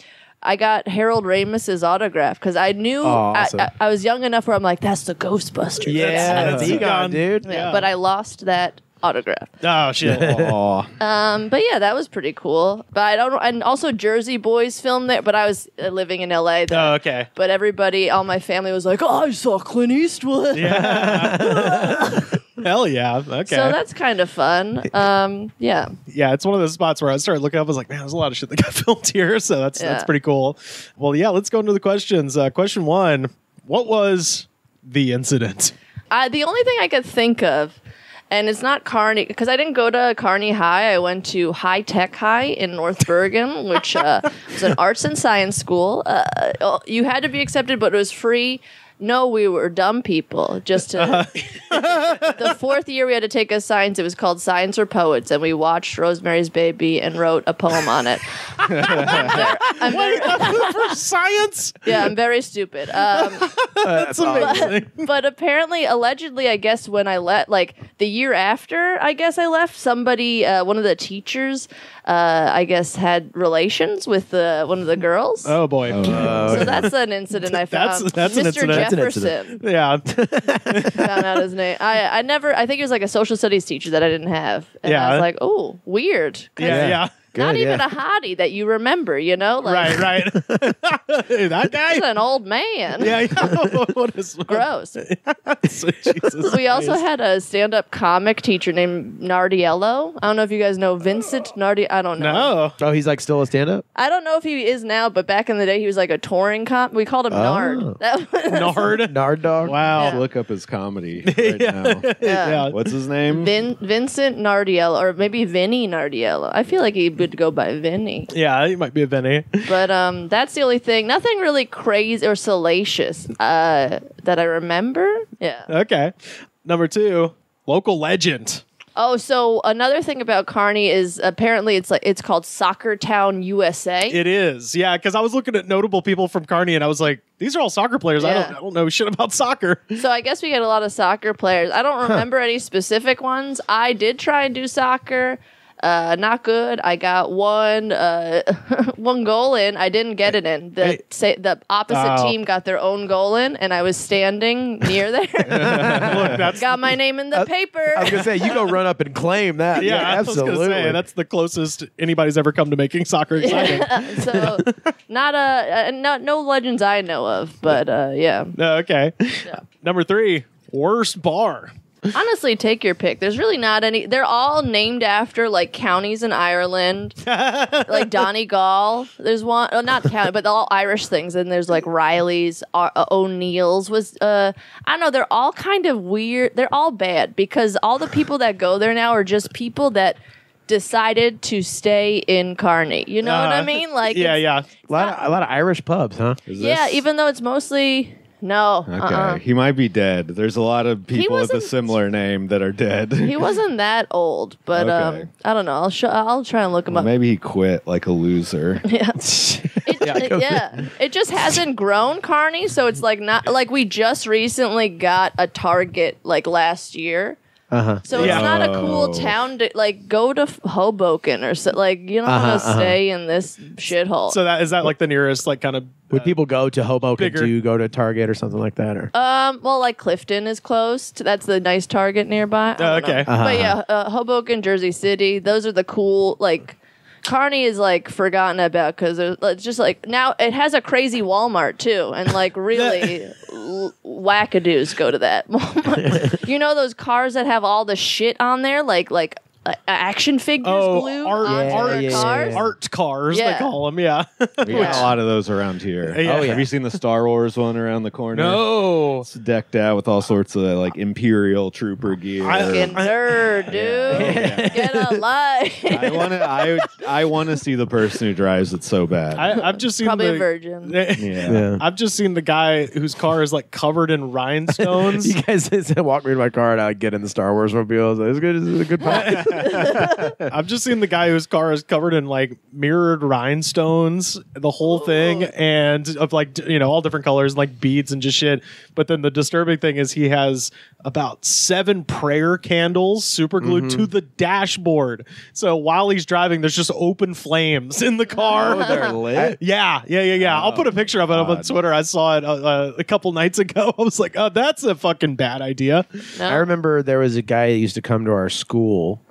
I got Harold Ramis's autograph because I knew awesome. I, I, I was young enough where I'm like, that's the Ghostbusters. Yeah, That's- that's that's Egon, Egon. dude. Yeah, Yeah. but I lost that autograph. Oh shit! Aw. Um, but yeah, that was pretty cool. But I don't. And also Jersey Boys filmed there. But I was uh, living in LA. Then. oh okay. But everybody, all my family was like, "Oh, I saw Clint Eastwood." Yeah. Hell yeah! Okay. So that's kind of fun. Um, yeah. yeah, it's one of those spots where I started looking up. I was like, man, there's a lot of shit that got filmed here. So that's that's Yeah. pretty cool. Well, yeah, let's go into the questions. Uh, question one: What was the incident? I, the only thing I could think of, and it's not Kearny, because I didn't go to Kearny High. I went to High Tech High in North Bergen, which uh, was an arts and science school. Uh, you had to be accepted, but it was free. No, we were dumb people. Just to the fourth year, we had to take a science. It was called Science or Poets, and we watched Rosemary's Baby and wrote a poem on it. I'm very, For science? yeah, I'm very stupid. Um, That's amazing. but apparently, allegedly, I guess when I left, like the year after, I guess I left, somebody, uh, one of the teachers, uh, I guess, had relations with uh, one of the girls. oh boy. So that's an incident I That's- found. that's an Mr. incident. Jefferson yeah. found out his name. I, I never. I think he was like a social studies teacher that I didn't have. And Yeah. I was like, oh, weird. 'Cause yeah. Yeah. Not Good, even yeah. a hottie that you remember. You know, like Right. Right. that guy. he's an old man. Yeah. yeah. what is Gross. Jesus We also had a stand-up comic teacher named Nardiello. I don't know if you guys know Vincent Nardi. I don't know. no. Oh, he's like still a stand-up. I don't know if he is now, but back in the day, he was like a touring comp. We called him oh. Nard. That was, Nard. Nard dog. Wow. Yeah. Look up his comedy right now. Yeah. What's his name? Vin, Vincent Nardiello, or maybe Vinny Nardiello. I feel like he would go by Vinny. Yeah, he might be a Vinny. But um, that's the only thing. Nothing really crazy or salacious uh, that I remember. Yeah. Okay. Number two, local legend. Oh, so another thing about Kearny is apparently it's like it's called Soccer Town USA. It is, yeah. Because I was looking at notable people from Kearny, and I was like, these are all soccer players. I don't, I don't know shit about soccer. So I guess we get a lot of soccer players. I don't remember any specific ones. I did try and do soccer. Uh, not good. I got one uh, one goal in. I didn't get it in. The Hey. say, the opposite Oh. team got their own goal in, and I was standing near there. Look, that's got my name in the paper. I was gonna say you go run up and claim that. yeah, I was absolutely. say that's the closest anybody's ever come to making soccer exciting. so not a uh, not no legends I know of, but uh, yeah. No, okay. Number three, worst bar. Honestly, take your pick. There's really not any. They're all named after like counties in Ireland, like Donegal. There's one, oh, not county, but all Irish things. And there's like Riley's, uh, uh, O'Neill's was. Uh, I don't know. They're all kind of weird. They're all bad because all the people that go there now are just people that decided to stay in Kearny. You know what I Uh, mean? Like, yeah, it's- yeah. A lot of a lot of Irish pubs, huh? Is yeah. this- Even though it's mostly no. Okay, uh-uh. he might be dead. There's a lot of people with a similar name that are dead. He wasn't that old, but Okay. um, I don't know. I'll show. I'll try and look him up. Maybe he quit like a loser. Yeah. It, it- yeah. It just hasn't grown, Kearny. So it's like not like we just recently got a Target like last year. Uh huh. So Yeah. it's not a cool town to like go to Hoboken or so. Like you don't Uh-huh, want to uh-huh. stay in this shithole. So that is that like the nearest like kind of Would people go to Hoboken bigger- to go to Target or something like that? Or um, well, like Clifton is close. To, that's the nice Target nearby. I Oh, don't know. okay. Uh-huh. But yeah, uh, Hoboken, Jersey City. Those are the cool like. Kearny is like forgotten about because it's just like now it has a crazy Walmart too, and like really l- wackadoos go to that you know those cars that have all the shit on there, like like uh, action figures oh glued art onto Yeah, art, their yeah, cars. yeah. art cars Yeah. they call them. Yeah. We got a lot of those around here. Yeah. Oh, yeah. Have you seen the Star Wars one around the corner? no. It's decked out with all sorts of like Imperial trooper gear. I- Fucking nerd, dude. Get a life. I want to. I I want to see the person who drives it so bad. I, I've just seen Probably the, a virgin. yeah. yeah. I've just seen the guy whose car is like covered in rhinestones. You guys said walk me to my car and I get in the Star Wars mobile. I was like, It's good. It's a good podcast. I've just seen the guy whose car is covered in like mirrored rhinestones, the whole thing, and of like you know all different colors, like beads and just shit. But then the disturbing thing is he has about seven prayer candles super glued to the dashboard. So while he's driving, there's just open flames in the car. Oh, they're lit. Yeah, yeah, yeah, yeah. I'll put a picture of it up on Twitter. I saw it uh, uh, a couple nights ago. I was like, oh, that's a fucking bad idea. No? I remember there was a guy that used to come to our school,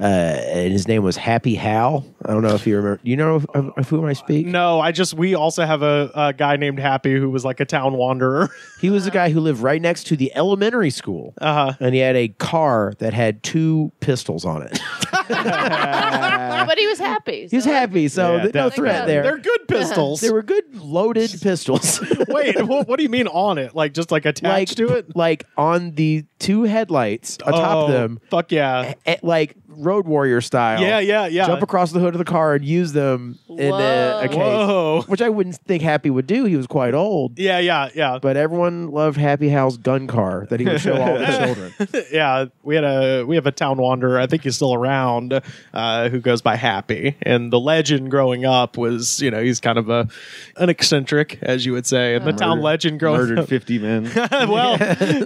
uh, and his name was Happy Hal. I don't know if you remember. You know of, of, of whom I speak? No, I just we also have a, a guy named Happy who was like a town wanderer. He was a guy who lived right next to the elementary school, Uh huh. and he had a car that had two pistols on it. but he was happy. He was so- happy, so Yeah, th- no that's threat there. They're good pistols. They were good loaded pistols. Wait, what, what do you mean on it? Like just like like attached to it? like on the two headlights atop Oh, them, Fuck yeah. like Road Warrior style. Yeah, yeah, yeah. Jump across the hood of the car and use them in a, a case, Whoa. which I wouldn't think Happy would do. He was quite old. Yeah, yeah, yeah. But everyone loved Happy Hal's gun car that he would show all the children. yeah, we had a we have a town wanderer. I think he's still around, uh, who goes by Happy. And the legend growing up was, you know, he's kind of a an eccentric, as you would say. And the town legend growing Murdered up, fifty men. well,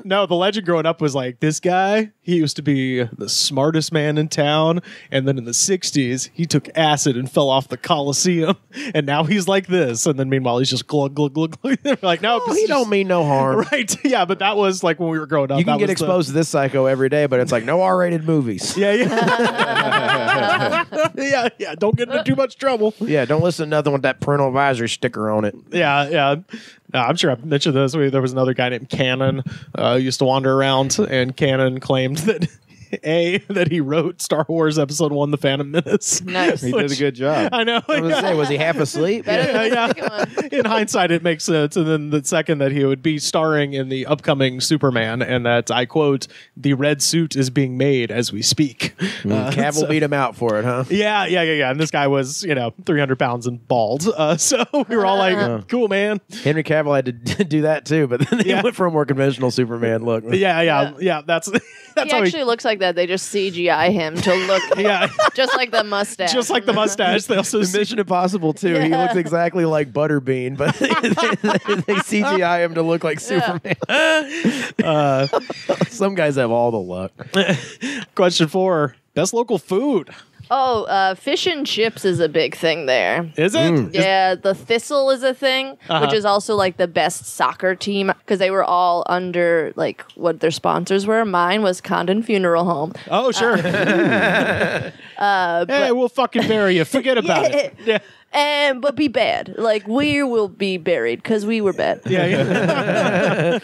no, the legend growing up was like this guy. He used to be the smartest man in town, and then in the '60s, he took acid and fell off the Coliseum, and now he's like this. And then meanwhile, he's just glug glug glug. glug. They're like, no, Oh, he is don't mean no harm. right. Yeah, but that was like when we were growing up. You can get was the- exposed to this psycho every day, but it's like no R-rated movies. yeah, yeah, yeah, yeah. Don't get into too much trouble. Yeah, don't listen to nothing with that parental advisory sticker on it. Yeah, yeah. No, I'm sure I've mentioned this. There was another guy named Cannon uh, who used to wander around, and Cannon claimed that a that he wrote Star Wars Episode One: The Phantom Menace. Nice. He did a good job. I know. I was gonna say, was he half asleep? Better than Yeah, the second one. In hindsight, it makes sense. And then the second that he would be starring in the upcoming Superman, and that I quote, "The red suit is being made as we speak." Uh, Cavill so- beat him out for it, huh? Yeah, yeah, yeah, yeah. And this guy was, you know, 300 pounds and bald. Uh, so we were all like, cool, man. Henry Cavill had to do that too, but then he Yeah. went for a more conventional Superman look. Yeah, yeah, yeah. that's that's He how actually looks like that. They just CGI him to look yeah, just like the mustache. just like the mustache. They also In Mission Impossible too. He looks exactly like Butterbean, but they, they CGI him to look like Superman. uh, Some guys have all the luck. question four: best local food. Oh, uh, fish and chips is a big thing there. Is it? Is- Yeah, the Thistle is a thing, Uh-huh. which is also like the best soccer team because they were all under like what their sponsors were. Mine was Condon Funeral Home. oh, sure. Uh, hey, we'll fucking bury you. Forget about it. Yeah, and but be bad. Like we will be buried because we were bad. yeah, yeah.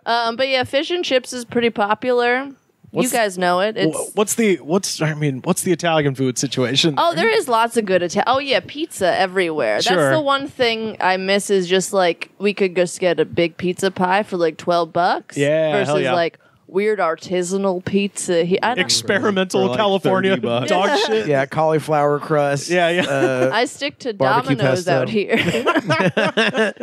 Um, but yeah, fish and chips is pretty popular. You guys know it. It's What's the what's I mean what's the Italian food situation? Oh, there is lots of good Italian. Oh yeah, pizza everywhere. Sure. That's the one thing I miss is just like we could just get a big pizza pie for like twelve bucks. Yeah, hell versus yeah. like weird artisanal pizza. He, I, don't, experimental For like California 30 bucks. dog shit. Yeah, cauliflower crust. Yeah, yeah. Uh, I stick to Domino's pesto. out here.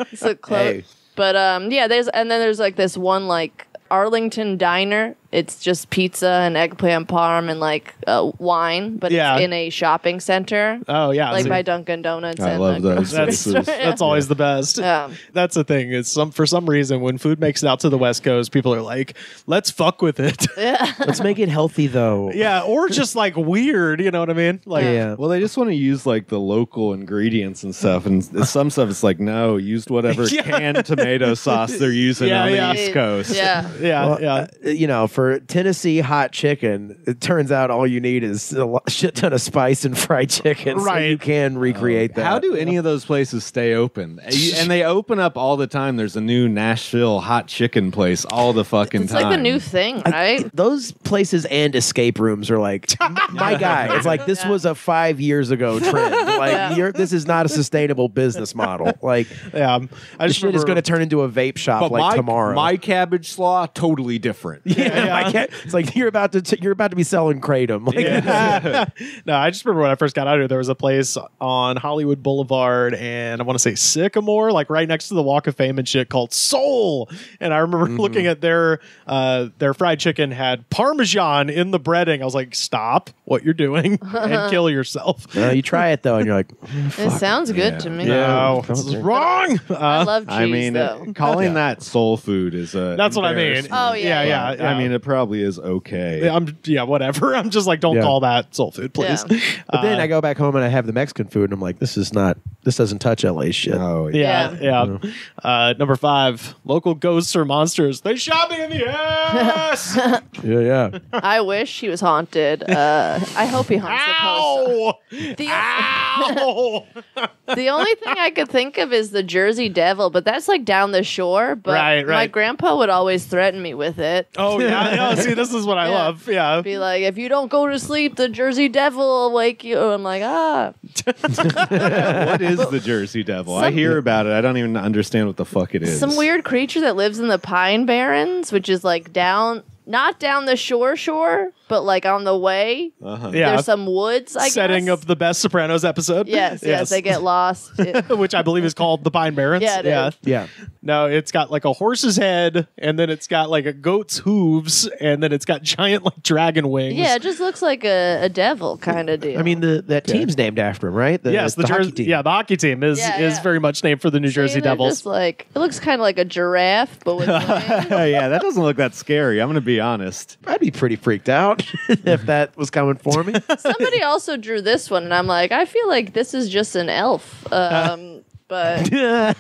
so close. Hey. But um, yeah, there's and then there's like this one like Arlington diner. It's just pizza and eggplant parm and like uh, wine, but Yeah. it's in a shopping center, Oh yeah, like see, by Dunkin' Donuts. I and love the those grocery that's store. that's always the best. Yeah. That's the thing. Is some for some reason when food makes it out to the West Coast, people are like, "Let's fuck with it." let's make it healthy though. yeah, or just like weird. You know what I mean? Like, Yeah. Well, they just want to use like the local ingredients and stuff, and s- some stuff it's like no, used whatever Yeah. canned tomato sauce they're using Yeah, on yeah. the East Coast. Yeah. yeah, Well, yeah. uh, you know, for Tennessee hot chicken, it turns out all you need is a shit ton of spice and fried chicken. So Right. you can recreate that. How do any of those places stay open? And they open up all the time. There's a new Nashville hot chicken place all the fucking It's time. It's like the new thing, right? those places and escape rooms are like my guy. It's like this was a five years ago trend. Like Yeah. you're, this is not a sustainable business model. Like yeah. um, I this just shit is going to turn into a vape shop like my, tomorrow. my cabbage slaw totally different. yeah, I can't- it's like you're about to t- you're about to be selling kratom. Like, Yeah. no, I just remember when I first got out here, there was a place on Hollywood Boulevard and I want to say Sycamore, like right next to the Walk of Fame and shit called Soul. And I remember Mm-hmm. looking at their uh, their fried chicken had Parmesan in the breading. I was like, stop what you're doing and kill yourself. Uh, you try it though, and you're like, It sounds good to me. No, this is wrong. I Uh, love cheese I mean, though. uh, calling that soul food is a. That's what I mean. Oh, yeah, yeah, yeah. yeah. I mean, it probably is okay. Yeah, I'm yeah, whatever. I'm just like, don't Yeah. call that soul food, please. Yeah. but then Uh, I go back home and I have the Mexican food, and I'm like, this is not, this doesn't touch LA shit. oh yeah. Yeah, yeah. Uh, number five, local ghosts or monsters. They shot me in the ass. Yeah, yeah. I wish he was haunted. Uh, I hope he haunts the post. Ow! The, Ow! the only thing I could think of is the Jersey Devil, but that's like down the shore. But Right, my right. grandpa would always threaten me with it. oh yeah, yeah. See, this is what I Yeah. love. Yeah. Be like, if you don't go to sleep, the Jersey Devil will wake you. I'm like, ah. what is the Jersey Devil? I Some- hear about it. I don't even understand what the fuck it is. Some weird creature that lives in the Pine Barrens, which is like down, not down the shore shore, but like on the way. Uh-huh. Yeah. There's some woods, I Setting guess. up the best Sopranos episode. Yes, yes, they get lost. It- Which I believe is called the Pine Barrens. Yeah, it yeah. is. Yeah. No, it's got like a horse's head, and then it's got like a goat's hooves, and then it's got giant like dragon wings. yeah, it just looks like a, a devil kind of deal. I mean, the that team's named after him, right? The, yes, the, hockey Jersey, team. yeah, the hockey team is Yeah, is yeah. very much named for the New See, Jersey Devils. Just like it looks kind of like a giraffe, but with wings. yeah, that doesn't look that scary. I'm going to be honest. I'd be pretty freaked out if that was coming for me. Somebody also drew this one, and I'm like, I feel like this is just an elf. Um, but Oh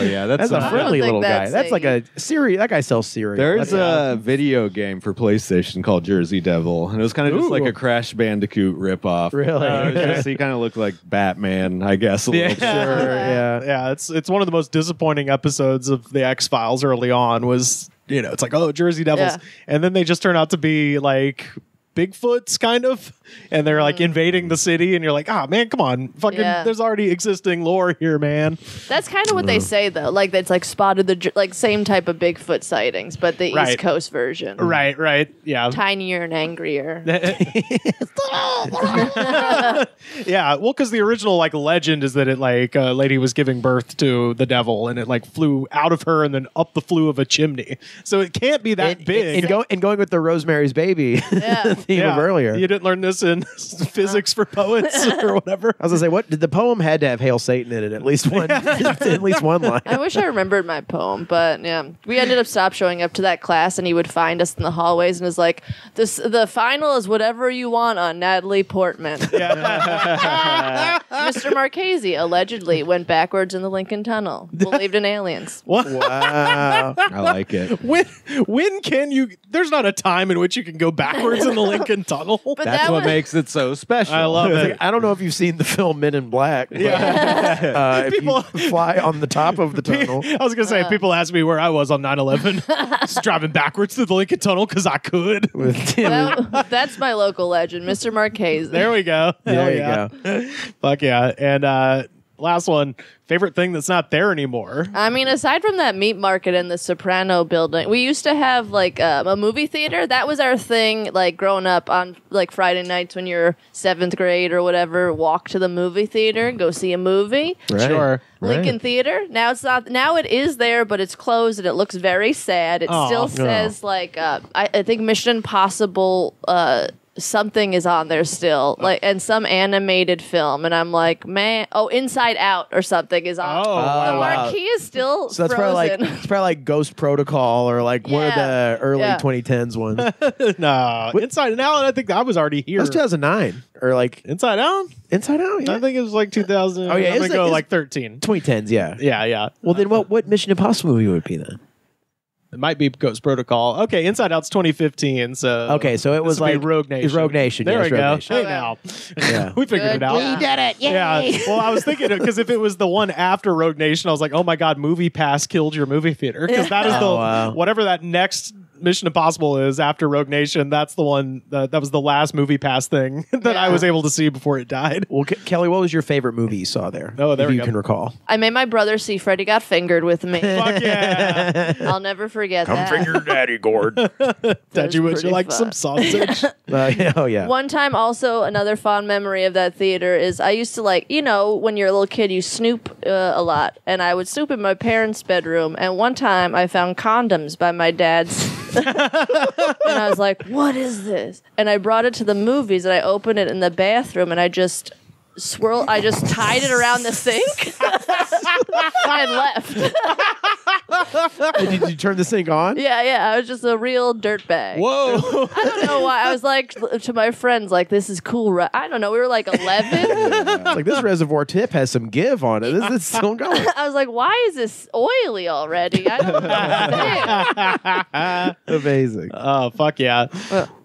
yeah, that's, That's a not- friendly think little guy. that's That's like a cereal. That guy sells cereal. There's That's- a video game for PlayStation called Jersey Devil, and it was kind of just like a Crash Bandicoot ripoff. Really? Uh, it was just- he kind of looked like Batman, I guess. A little bit. Sure, yeah. yeah, it's it's one of the most disappointing episodes of the X Files early on. Was you know, it's like oh Jersey Devils, Yeah. and then they just turn out to be like Bigfoots kind of, and they're like invading the city, and you're like, ah man, come on, fucking, Mm. Yeah. there's already existing lore here, man. that's kind of what they say, though. Like it's like spotted the Jer- like same type of Bigfoot sightings, but the Right. East Coast version, Right, right, yeah. tinier and angrier. Yeah, well, because the original like legend is that it like a lady was giving birth to the devil, and it like flew out of her and then up the flue of a chimney. So it can't be that and, big. And, go, and going with the Rosemary's Baby Yeah. theme yeah. of earlier. You didn't learn this in physics for poets or whatever. I was gonna say, what did the poem had to have "Hail Satan" in it? At least one, at least one line. I wish I remembered my poem, but yeah, we ended up stop showing up to that class, and he would find us in the hallways and was like, "This the final is whatever you want on Natalie Portman." Yeah. Mr. Marchese allegedly went backwards in the Lincoln Tunnel, believed in aliens. What? Wow. I like it. When when can you? There's not a time in which you can go backwards in the Lincoln Tunnel. But That's that what was, makes it so special. I love it. I don't know if you've seen the film Men in Black. but, uh, if People- you fly on the top of the tunnel. I was gonna say, people ask me where I was on 9-11. Just driving backwards through the Lincoln Tunnel because I could. With, that- that's my local legend, Mr. Marquez. There we go. there Hell you yeah. go. Fuck yeah. And uh, last one, favorite thing that's not there anymore. I mean, aside from that meat market and the Soprano building, we used to have like um, a movie theater. That was our thing, like growing up on like Friday nights when you're seventh grade or whatever. Walk to the movie theater, and go see a movie. Right. Sure. Lincoln Theater. Now it's not. Now it is there, but it's closed and it looks very sad. It Aw. still says like uh, I, I think Mission Impossible. Uh, something is on there still, oh. like and some animated film, and I'm like, man, oh, Inside Out or something is on. Oh, oh the wow. marquee is still So that's probably like it's probably like Ghost Protocol or like one of Yeah. the early Yeah. 2010s ones. no. Inside and Out, I think I was already here. That's 2009 or like Inside Out? Inside Out. Yeah. I think it was like 2000. Oh, yeah, I'm it's going to like- go it's- like 13. 2010s. Yeah. Yeah, yeah. Well, then what what Mission Impossible movie would it be then? It might be Ghost Protocol. Okay, Inside Out's 2015. So Okay, so it was like Rogue Nation. Rogue Nation. There yeah, we Rogue go. Nation. Hey now, Yeah. we figured Good it out. We did it. Yeah. Well, I was thinking uh, because if it was the one after Rogue Nation, I was like, oh my god, Movie Pass killed your movie theater because that is oh, the Oh, wow. whatever that next Mission Impossible is after Rogue Nation. That's the one that, that was the last Movie Pass thing that I was able to see before it died. Well, Ke- Kelly, what was your favorite movie you saw there? Oh, there if we you go. can recall. I made my brother see Freddy Got Fingered with me. Fuck yeah, I'll never forget Come that. Daddy, Gord. uh, Daddy, would you like fun. some sausage? yeah, oh yeah. One time, also another fond memory of that theater is I used to like you know when you're a little kid you snoop uh, a lot, and I would snoop in my parents' bedroom. And one time I found condoms by my dad's, and I was like, "What is this?" And I brought it to the movies, and I opened it in the bathroom, and I just swirl. I just tied it around the sink and left. Did you turn the sink on? yeah, yeah. I was just a real dirtbag. Whoa. I don't know why. I was like to my friends, like, "This is cool." Right? I don't know. We were like eleven. It's like this reservoir tip has some give on it. This is still going. I was like, "Why is this oily already?" I don't understand. Amazing. Oh fuck yeah!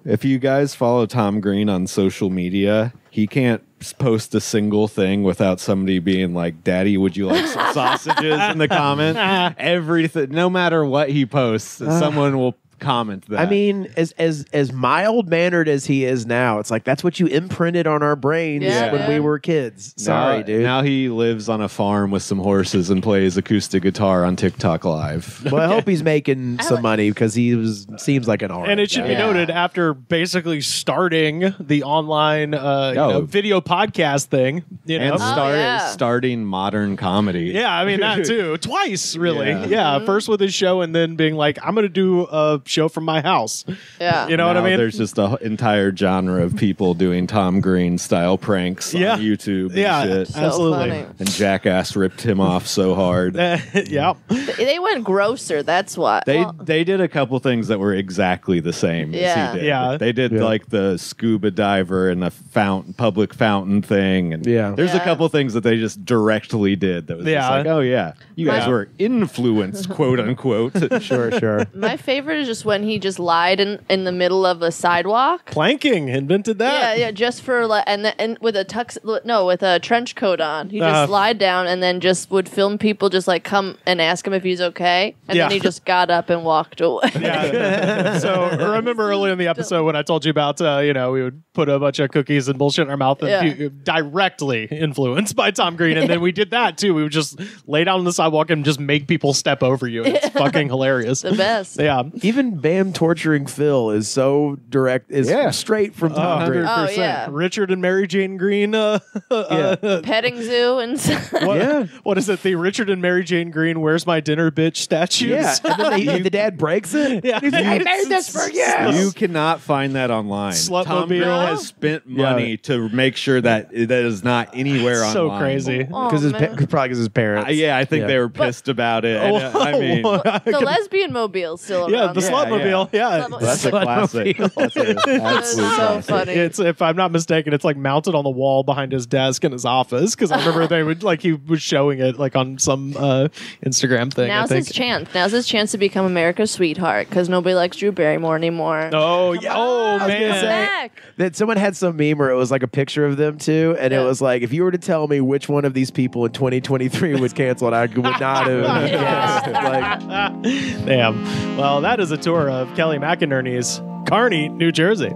If you guys follow Tom Green on social media, he can't post a single thing without somebody being like, "Daddy, would you like some sausages?" in the comment. Everything, no matter what he posts, uh. someone will comment that. I mean, as as as mild mannered as he is now, it's like that's what you imprinted on our brains Yeah. when we were kids. Sorry, now, dude. Now he lives on a farm with some horses and plays acoustic guitar on TikTok Live. well, I hope he's making some money because he was seems like an artist. And it should guy. be Yeah. noted after basically starting the online uh, you Oh. know, video podcast thing. You know, and start, yeah. starting modern comedy. yeah, I mean that too. Twice, really. Yeah. Yeah, first with his show, and then being like, "I'm going to do a show from my house." Yeah. You know what I mean? There's just an entire genre of people doing Tom Green style pranks Yeah. on YouTube. And Yeah. shit. So Absolutely. funny. and Jackass ripped him off so hard. yeah. They went grosser. That's why. They Well, they did a couple things that were exactly the same Yeah. as he did. Yeah. They did Yeah. like the scuba diver and the fountain public fountain thing and Yeah. there's a couple things that they just directly did that was just Yeah. like, oh yeah, you guys Yeah. were influenced, quote unquote. Sure, sure. my favorite is just when he just lied in, in the middle of a sidewalk. Planking invented Yeah, that. yeah, yeah, just for like, and then and with a tux, no, with a trench coat on. He just Uh. lied down and then just would film people just like come and ask him if he's okay, and Yeah. then he just got up and walked away. Yeah. so remember early in the episode when I told you about uh, you know we would put a bunch of cookies and bullshit in our mouth and Yeah. pu- directly influenced by Tom Green, and then we did that too. We would just lay down on the sidewalk and just make people step over you. It's fucking hilarious. the best. Yeah. Even Bam torturing Phil is so direct. Is Yeah. straight from Tom Green. Oh, yeah. Richard and Mary Jane Green. Uh, uh, Petting zoo and what, Yeah. what is it? The Richard and Mary Jane Green. Where's my dinner, bitch? Statues. Yeah, and then they, the dad breaks it. Yeah. He's like, I made this for you. You cannot find that online. Slutmobile. Tom Green has spent money to make sure that that is not anywhere so online. crazy. Because his Oh, man. pa- probably because his parents. Uh, yeah, I think Yeah. they were pissed about it. And, uh, I mean, the lesbian mobile's still Yeah, around. the there. Slutmobile. Yeah. Slutmobile. That's a classic. That's a That's absolute so classic. funny. It's if I'm not mistaken, it's like mounted on the wall behind his desk in his office because I remember they would like he was showing it like on some uh, Instagram thing. I Now's think. his chance. Now's his chance to become America's sweetheart because nobody likes Drew Barrymore anymore. Oh yeah! Oh was gonna man! say- Back. That someone had some meme where it was like a picture of them too, and Yeah. it was like, if you were to tell me which one of these people in 2023 was canceled, I would not have guessed. Like, Damn. Well, that is a tour of Kelly McInerney's Kearny, New Jersey.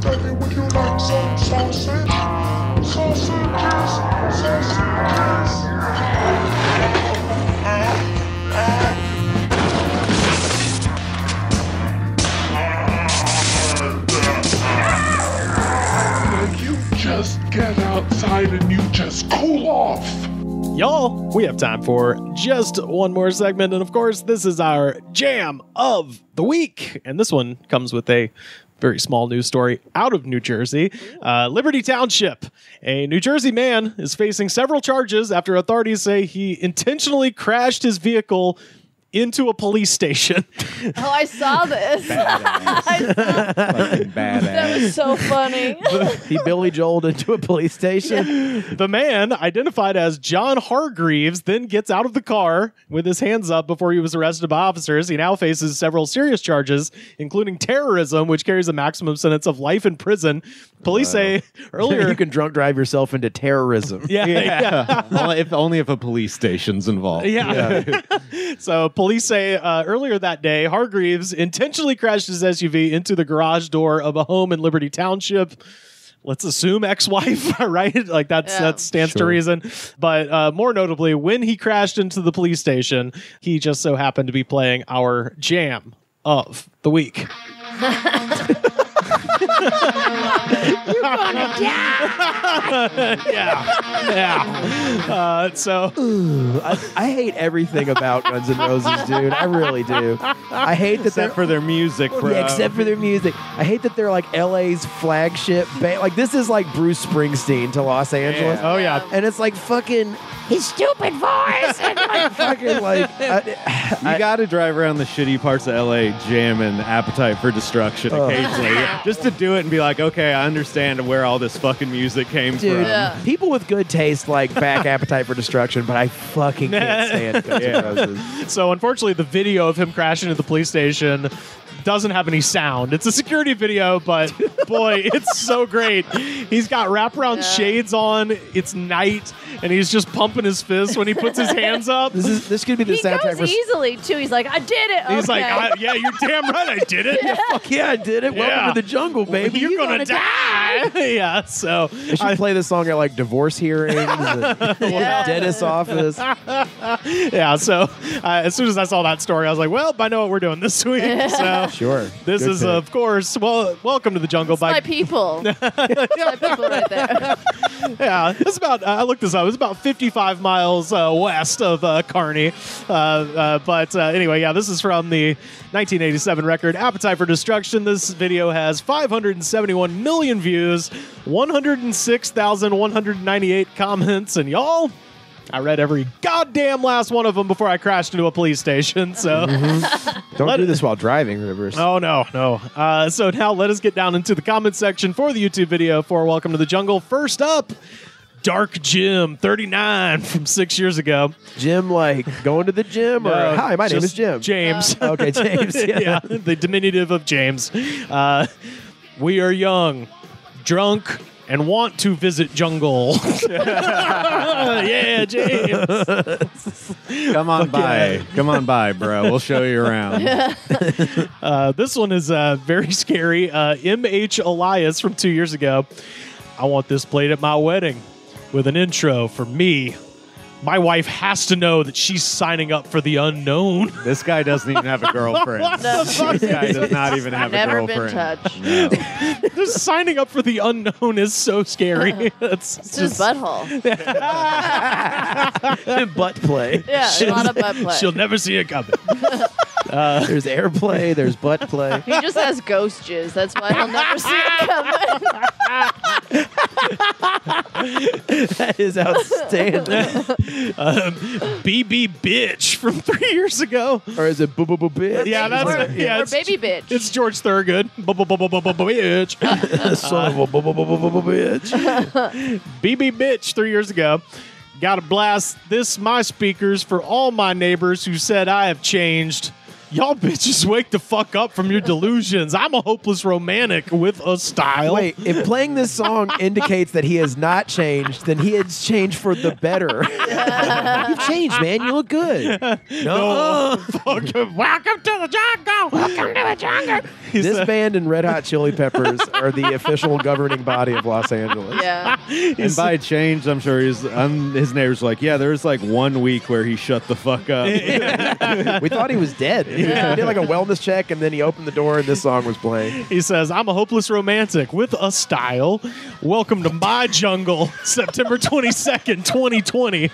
Daddy, would you like some sausage? Outside and you just cool off. Y'all, we have time for just one more segment. And of course, this is our jam of the week. And this one comes with a very small news story out of New Jersey. Uh, Liberty Township. A New Jersey man is facing several charges after authorities say he intentionally crashed his vehicle into a police station. Oh, I saw this. Fucking that badass. was so funny. he Billy Joeled into a police station. The man, identified as John Hargreaves, then gets out of the car with his hands up before he was arrested by officers. He now faces several serious charges, including terrorism, which carries a maximum sentence of life in prison. Police say earlier. you can drunk drive yourself into terrorism. yeah, yeah. only, if, only if a police station's involved. Yeah. so police say uh, earlier that day, Hargreaves intentionally crashed his SUV into the garage door of a home in Liberty Township. Let's assume ex-wife, right? Like that's Yeah. that stands to reason. But uh, more notably, when he crashed into the police station, he just so happened to be playing our jam of the week. yeah, yeah. Uh, so I, I hate everything about Guns N' Roses, dude. I really do. I hate that they're Except for their music, bro. Yeah, except for their music. I hate that they're like LA's flagship band. Like this is like Bruce Springsteen to Los Angeles. oh yeah, And it's like fucking his stupid voice and like fucking like I, You got to drive around the shitty parts of LA jamming Appetite for Destruction Oh. occasionally just to do it and be like, okay, I understand where all this fucking music came dude. from. Yeah. People with good taste like back Appetite for Destruction, but I fucking can't stand Guns Yeah. N' Roses. So unfortunately, the video of him crashing into the police station doesn't have any sound. It's a security video, but boy, it's so great. He's got wraparound Yeah. shades on. It's night, and he's just pumping his fist when he puts his hands up. This is this could be the he soundtrack goes easily too. He's like, I did it. He's okay. like, I, "Yeah, you're damn right, I did it. Fuck yeah, I did it. Yeah. Welcome to the jungle, baby. You're, gonna, gonna die. yeah. So They should I- play this song at like divorce hearings, and Yeah. dentist office. yeah. So uh, as soon as I saw that story, I was like, well, I know what we're doing this week. So Sure. This Good is, pick. of course, well, welcome to the jungle. my by people. It's my people right there. yeah, it's about. Uh, I looked this up. It's about 55 miles uh, west of uh, Kearny. Uh, uh, but uh, anyway, yeah, this is from the 1987 record "Appetite for Destruction." This video has 571 million views, 106,198 comments, and y'all. I read every goddamn last one of them before I crashed into a police station. So, Don't Let do this while driving, Rivers. oh no, no. Uh, so now let us get down into the comment section for the YouTube video for Welcome to the Jungle. First up, Dark Jim 39 from six years ago. Jim, like going to the gym, or Uh, hi, my name is Jim. James. Okay, James. Yeah. yeah, the diminutive of James. Uh, we are young, drunk, and want to visit jungle. yeah, James. Come on by. Come on by, bro. We'll show you around. Uh, this one is uh, very scary. Uh, M.H. Elias from two years ago. I want this played at my wedding with an intro for me. My wife has to know that she's signing up for the unknown. This guy doesn't even have a girlfriend. No. This guy does not even have Never a been girlfriend. touched. No. Just signing up for the unknown is so scary. it's It's his butthole. butt play. Yeah, a lot of butt play. She'll never see it coming. There's airplay. There's butt play. He just has ghost jizz. That's why he'll never see it coming. That is outstanding. BB bitch from three years ago. or is it boo boo boo bitch? Yeah, that's or, it. Yeah, or it's, baby bitch. It's George Thorogood. Bitch. Son of a boo boo boo boo boo boo bitch. BB bitch three years ago. Got to blast this my speakers for all my neighbors who said I have changed. Y'all bitches wake the fuck up from your delusions. I'm a hopeless romantic with a style. Wait, if playing this song indicates that he has not changed, then he has changed for the better. You've changed, man. You look good. No, Fuck, welcome to the jungle. Welcome to the jungle. this band and Red Hot Chili Peppers are the official governing body of Los Angeles. yeah. And by change, I'm sure he's um, his neighbors like, yeah, there's like one week where he shut the fuck up. We thought he was dead. He did like a wellness check, and then he opened the door, and this song was playing. He says, I'm a hopeless romantic with a style. Welcome to my jungle, September 22nd, 2020.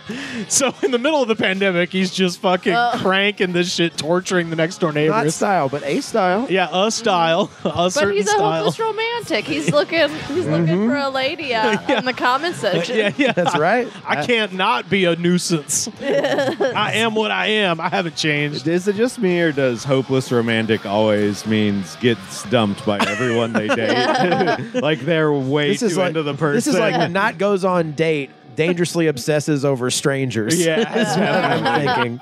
So, in the middle of the pandemic, he's just fucking cranking this shit, torturing the next door Not neighbors. style, but a style. Yeah, a style, a But certain he's a style. hopeless romantic. He's looking. He's looking for a lady uh, in the comment section. yeah, yeah. That's right. I can't not be a nuisance. I am what I am. I haven't changed. Is it just me, or does hopeless romantic always means gets dumped by everyone they date? like they're way This too is like into the person. this is like not goes on date. Dangerously obsesses over strangers. yeah. That's what I'm thinking.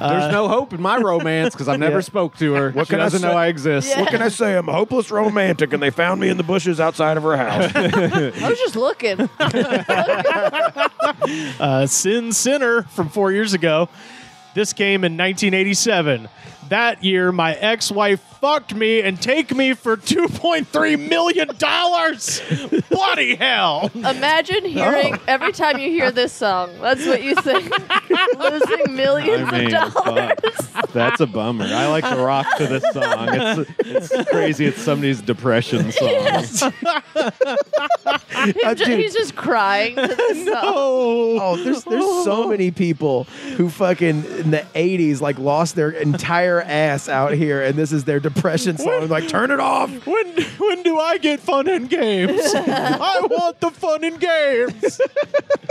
There's no hope in my romance because I've never Yeah. spoke to her. What she can I doesn't say? know I exist. Yeah. What can I say? I'm a hopeless romantic, and they found me in the bushes outside of her house. I was just looking. Uh, Sin Sinner from four years ago. This came in 1987. That year, my ex-wife fucked me and take me for 2.3 million dollars. Bloody hell! Imagine hearing every time you hear this song. That's what you think. Losing millions I mean, of dollars. That's a bummer. I like to rock to this song. It's, it's crazy. It's somebody's depression song. He's, uh, ju- he's just crying to this song. Oh, there's there's so many people who fucking in the '80s like lost their entire ass out here, and this is their depression song. Like, turn it off. When when do I get fun and games? I want the fun and games.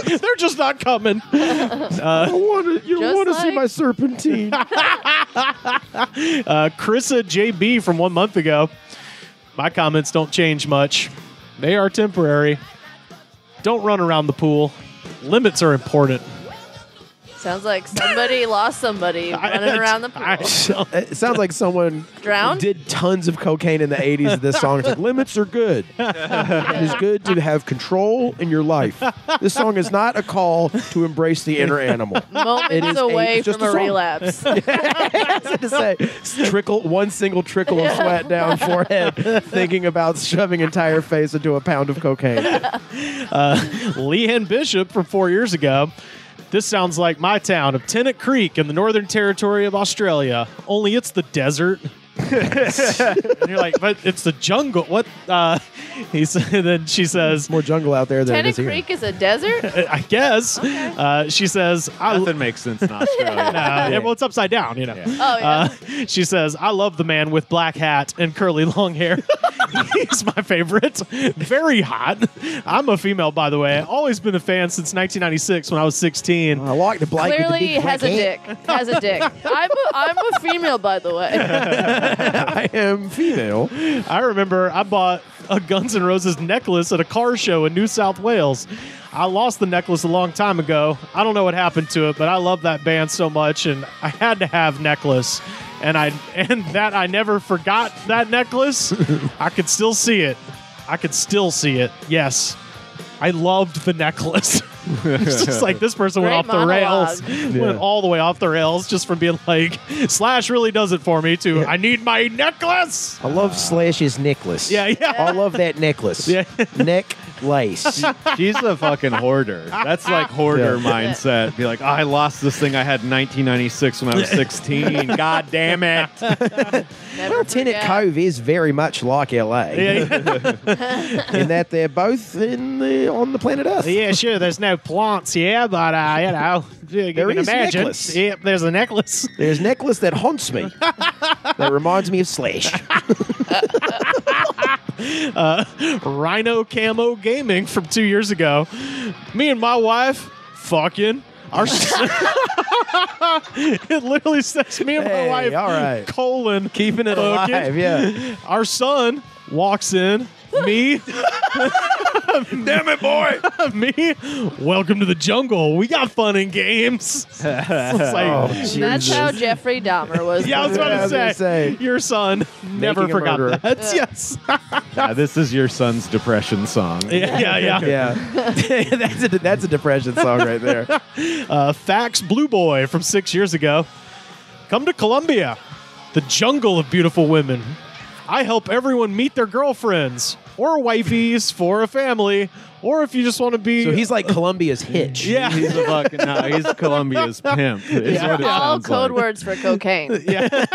They're just not coming. I want to. You don't want to see like- my serpentine. Uh, Chrissa JB from one month ago. My comments don't change much. They are temporary. Don't run around the pool. Limits are important. Sounds like somebody lost somebody running around the pool. I- it sounds like someone Drowned? did tons of cocaine in the '80s. This song it's like limits are good. it is good to have control in your life. This song is not a call to embrace the inner animal. It Moments is a- away it's just from a a, song. relapse. to say trickle one single trickle of sweat down forehead thinking about shoving entire face into a pound of cocaine uh, Leanne Bishop from four years ago. This sounds like my town of Tennant Creek in the Northern Territory of Australia. Only it's the desert. And you're like, but it's the jungle. What? Uh, he said. Then she says, more jungle out there than it Tennant is here Creek is a desert. I guess. Uh, she says, I. Nothing makes sense in Australia. Uh, yeah, well, it's upside down, you know. Oh yeah. Uh, she says, I love the man with black hat and curly long hair. He's my favorite. Very hot. I'm a female, by the way. Always been a fan since 1996 when I was 16. I like the black with the Clearly big has a black dick. Has a dick. I'm a, I'm a female, by the way. I am female. I remember I bought a Guns N' Roses necklace at a car show in New South Wales. I lost the necklace a long time ago. I don't know what happened to it, but I love that band so much, and I had to have necklace. And I and that I never forgot that necklace. I could still see it. I could still see it. Yes. I loved the necklace. it's just like this person went Great off the rails, monologue. went all the way off the rails just from being like, Slash really does it for me to, I need my necklace. I love Slash's necklace. Yeah, yeah. I love that necklace. Yeah. Neck lace. She's a fucking hoarder. That's like hoarder Yeah. mindset. Be like, oh, I lost this thing I had in 1996 when I was 16. God damn it. Never Well, Tenet forget. Cove is very much like LA Yeah, in that they're both in the on the planet Earth. yeah, sure. There's no plants here, but uh, you know, you There can is imagine. necklace. Yep, there's a necklace. There's a necklace that haunts me. that reminds me of Slash. Uh, Rhino Camo Gaming from two years ago. Me and my wife, fucking. Our it literally says me and my Hey, wife all right. colon Keeping it fucking. alive, yeah. Our son walks in. Me, Damn it, boy! me. Welcome to the jungle. We got fun and games. It's like, Oh, That's how Jeffrey Dahmer was. yeah, I was about Yeah, I to was gonna say, say. your son never Making a forgot murderer. that. Yes. Yeah, this is your son's depression song. yeah, yeah, yeah. Yeah, that's a that's a depression song right there. Uh, Fax Blue Boy from six years ago. Come to Colombia, the jungle of beautiful women. I help everyone meet their girlfriends or wifeys for a family, or if you just want to be. So he's like Colombia's Hitch. yeah, He's a fucking no. He's Colombia's pimp. Is Yeah. what it All sounds code like. words for cocaine. Yeah.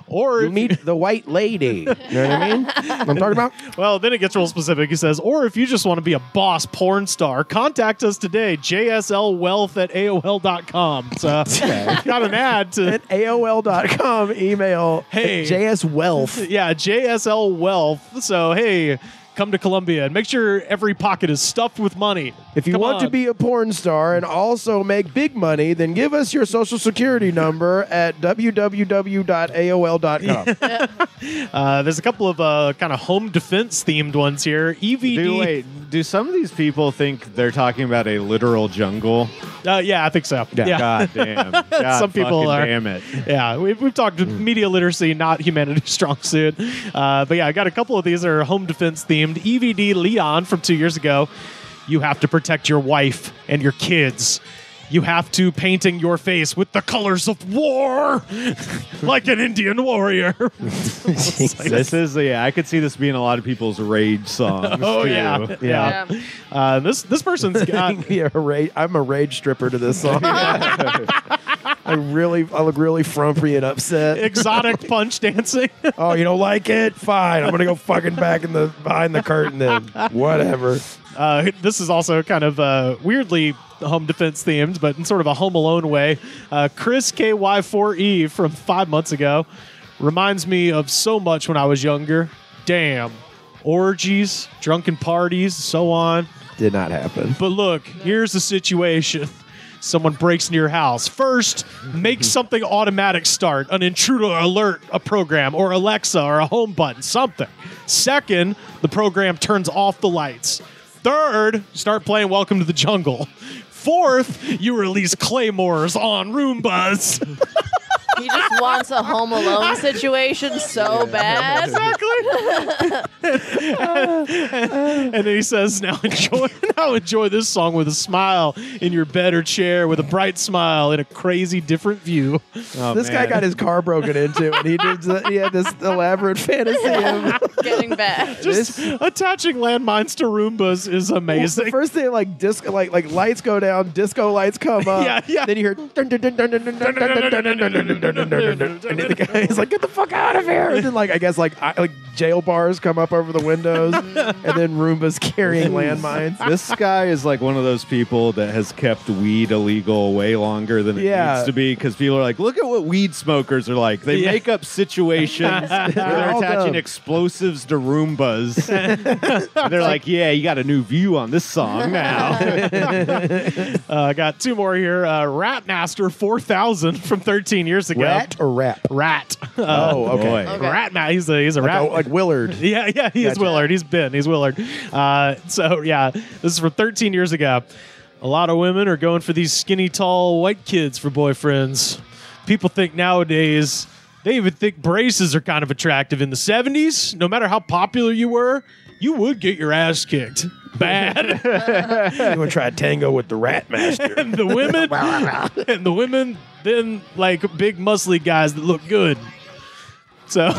or You if- meet the white lady. You know what I mean? I'm talking about. well, then it gets real specific. He says, or if you just want to be a boss porn star, contact us today. JSLWealth at AOL.com. So got an ad to At AOL.com, email Hey. JS Wealth. Yeah, JSL Wealth. So, hey, come to Colombia and make sure every pocket is stuffed with money. If you Come want to be a porn star and also make big money, then give us your social security number at www.aol.com. Uh, there's a couple of uh, kind of home defense themed ones here. EVD. Do wait? Do some of these people think they're talking about a literal jungle? Uh, yeah, I think so. Yeah. God damn. God Some people fucking are. Damn it. Yeah, we've, we've talked media literacy, not humanities strong suit. Uh, but yeah, I got a couple of these that are home defense themed. EVD Leon from two years ago. You have to protect your wife and your kids. You have to painting your face with the colors of war, like an Indian warrior. This is yeah. I could see this being a lot of people's rage songs. oh too. yeah, yeah. Yeah. Uh, this this person's got Yeah, a ra- I'm a rage stripper to this song. I really, I look really frumpy and upset. exotic punch dancing. Oh, you don't like it? Fine. I'm gonna go fucking back in the behind the curtain then. Whatever. Uh, this is also kind of uh, weirdly home defense themed, but in sort of a Home Alone way. Uh, Chris KY4E from five months ago reminds me of so much when I was younger. Damn. Orgies, drunken parties, so on. Did not happen. But look, here's the situation. Someone breaks into your house. First, make something automatic start, an intruder alert, a program, or Alexa, or a home button, something. Second, the program turns off the lights. Third, start playing Welcome to the Jungle. Fourth, you release claymores on Roombas. He just wants a Home Alone situation so bad. Exactly. and then he says, "Now enjoy, now enjoy this song with a smile in your bed or chair, with a bright smile in a crazy different view." Oh, This guy got his car broken into, and he did. He had this elaborate fantasy of Getting back. Just attaching landmines to Roombas is the amazing. first thing, like disco, like like lights go down, disco lights come up. Yeah, yeah. Then you hear, dun, dun, dun, and the guy's like, "Get the fuck out of here!" And then, like, I guess like I, like jail bars come up over the windows, and then Roombas carrying landmines. this guy is like one of those people that has kept weed illegal way longer than it Yeah. needs to be because people are like, look at what weed smokers are like. They Yeah. make up situations where they're attaching dumb. explosives to Roombas. they're like, yeah, you got a new view on this song now. Uh, I got two more here. Uh, Ratmaster 4000 from 13 years ago. Rat or rap? Rat. Uh, Oh, okay. Boy. Okay. Rat Ma- He's a he's a Like, rat. oh, like Willard. Yeah, yeah, he is Gotcha. Willard. He's Ben. He's Willard. Uh, so yeah, this is from 13 years ago. A lot of women are going for these skinny, tall white kids for boyfriends. People think nowadays they even think braces are kind of attractive. In the 70s, no matter how popular you were, you would get your ass kicked. Bad. You want to try a tango with the Rat Master? and the women and the women then like big muscly guys that look good. So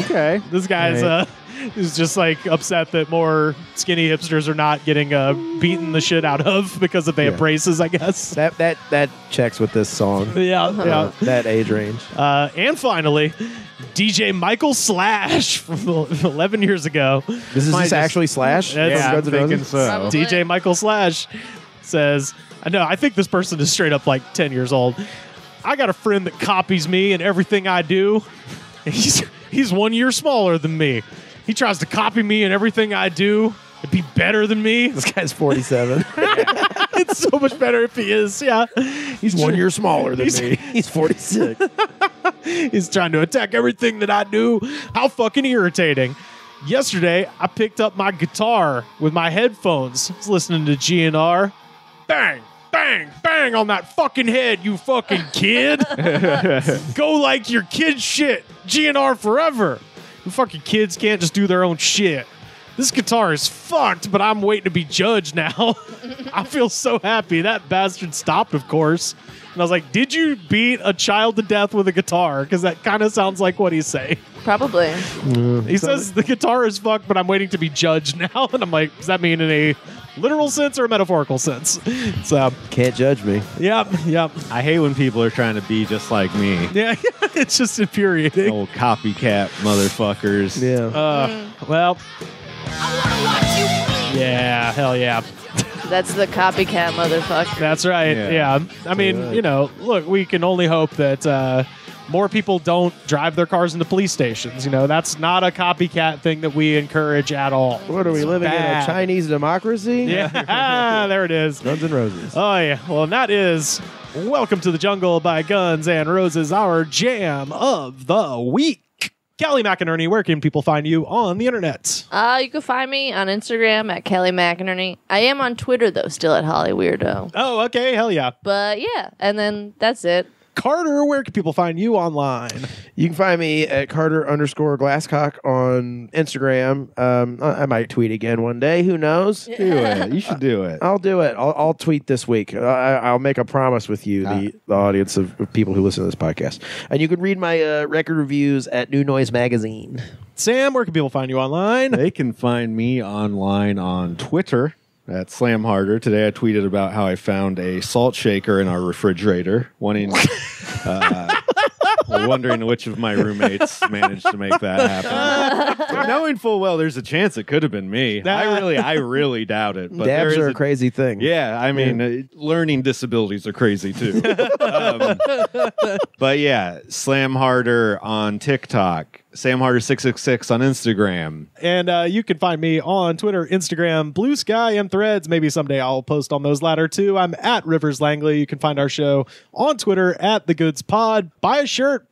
okay. this guy's Right. uh He's just like upset that more skinny hipsters are not getting uh, beaten the shit out of because if they have Yeah. braces, I guess. That that that checks with this song. Yeah, yeah. That age range. Uh, and finally, DJ Michael Slash from 11 years ago. This is Might this just- actually Slash? That's- Yeah, I'm Guns thinking Roses? so. Probably. DJ Michael Slash says, I know, I think this person is straight up like 10 years old. I got a friend that copies me and everything I do. He's, he's one year smaller than me. He tries to copy me and everything I do and be better than me. This guy's 47. It's so much better if he is. Yeah. He's one year smaller than He's- me. He's 46. He's trying to attack everything that I do. How fucking irritating. Yesterday, I picked up my guitar with my headphones. I was listening to GNR. Bang, bang, bang on that fucking head, you fucking kid. Go like your kid shit. GNR forever. You fucking kids can't just do their own shit. This guitar is fucked, but I'm waiting to be judged now. I feel so happy. That bastard stopped, of course. And I was like, Did you beat a child to death with a guitar? Because that kind of sounds like what he's saying. Probably. He says the guitar is fucked, but I'm waiting to be judged now. And I'm like, Does that mean in a literal sense or a metaphorical sense? So, Can't judge me. yep, yep. I hate when people are trying to be just like me. Yeah, it's just infuriating. Old copycat motherfuckers. Yeah. Uh, well, yeah, hell yeah. That's the copycat motherfucker. That's right. Yeah. Yeah. I mean, you know, look, we can only hope that uh, more people don't drive their cars into police stations. You know, that's not a copycat thing that we encourage at all. What are we It's living in bad. a Chinese democracy? Yeah, ah, there it is. Guns N' Roses. Oh yeah. Well, and that is Welcome to the Jungle by Guns N' Roses, our jam of the week. Kelly McInerney, where can people find you on the internet? Uh, you can find me on Instagram at Kelly McInerney. I am on Twitter though, still at Holly Weirdo. Oh, okay, hell yeah. But yeah, and then that's it. Carter, where can people find you online? You can find me at Carter underscore Glascock on Instagram. Um, I I might tweet again one day. Who knows? Do it. You should do it. I'll do it. I'll, I'll tweet this week. I, I'll make a promise with you, the, the audience of, of people who listen to this podcast. And you can read my uh, record reviews at New Noise Magazine. Sam, where can people find you online? They can find me online on Twitter at Slam Harder. Today I tweeted about how I found a salt shaker in our refrigerator, wanting, uh, wondering which of my roommates managed to make that happen. Knowing full well there's a chance it could have been me. I really, I really doubt it. But Dabs are a a crazy thing. Yeah, I mean, uh, learning disabilities are crazy too. um, but yeah, Slam Harder on TikTok, Sam Harder six six six on Instagram. And uh, you can find me on Twitter, Instagram, Blue Sky, and Threads. Maybe someday I'll post on those latter too. I'm at Rivers Langley. You can find our show on Twitter at The Goods Pod. Buy a shirt,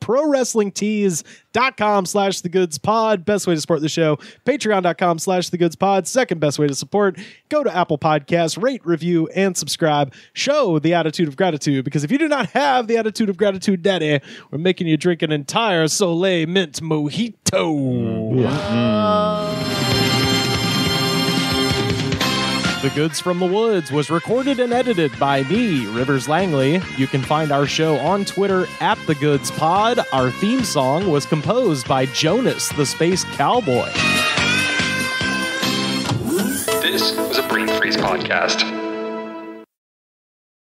ProWrestlingTees.com slash The Goods Pod. Best way to support the show, Patreon.com slash The Goods Pod. Second best way to support, go to Apple Podcasts, rate, review, and subscribe. Show the attitude of gratitude because if you do not have the attitude of gratitude, Daddy, we're making you drink an entire Soleil Mint Mojito. Mm-hmm. The Goods from the Woods was recorded and edited by me, Rivers Langley. You can find our show on Twitter at The Goods Pod. Our theme song was composed by Jonas, the Space Cowboy. This was a Brain Freeze podcast.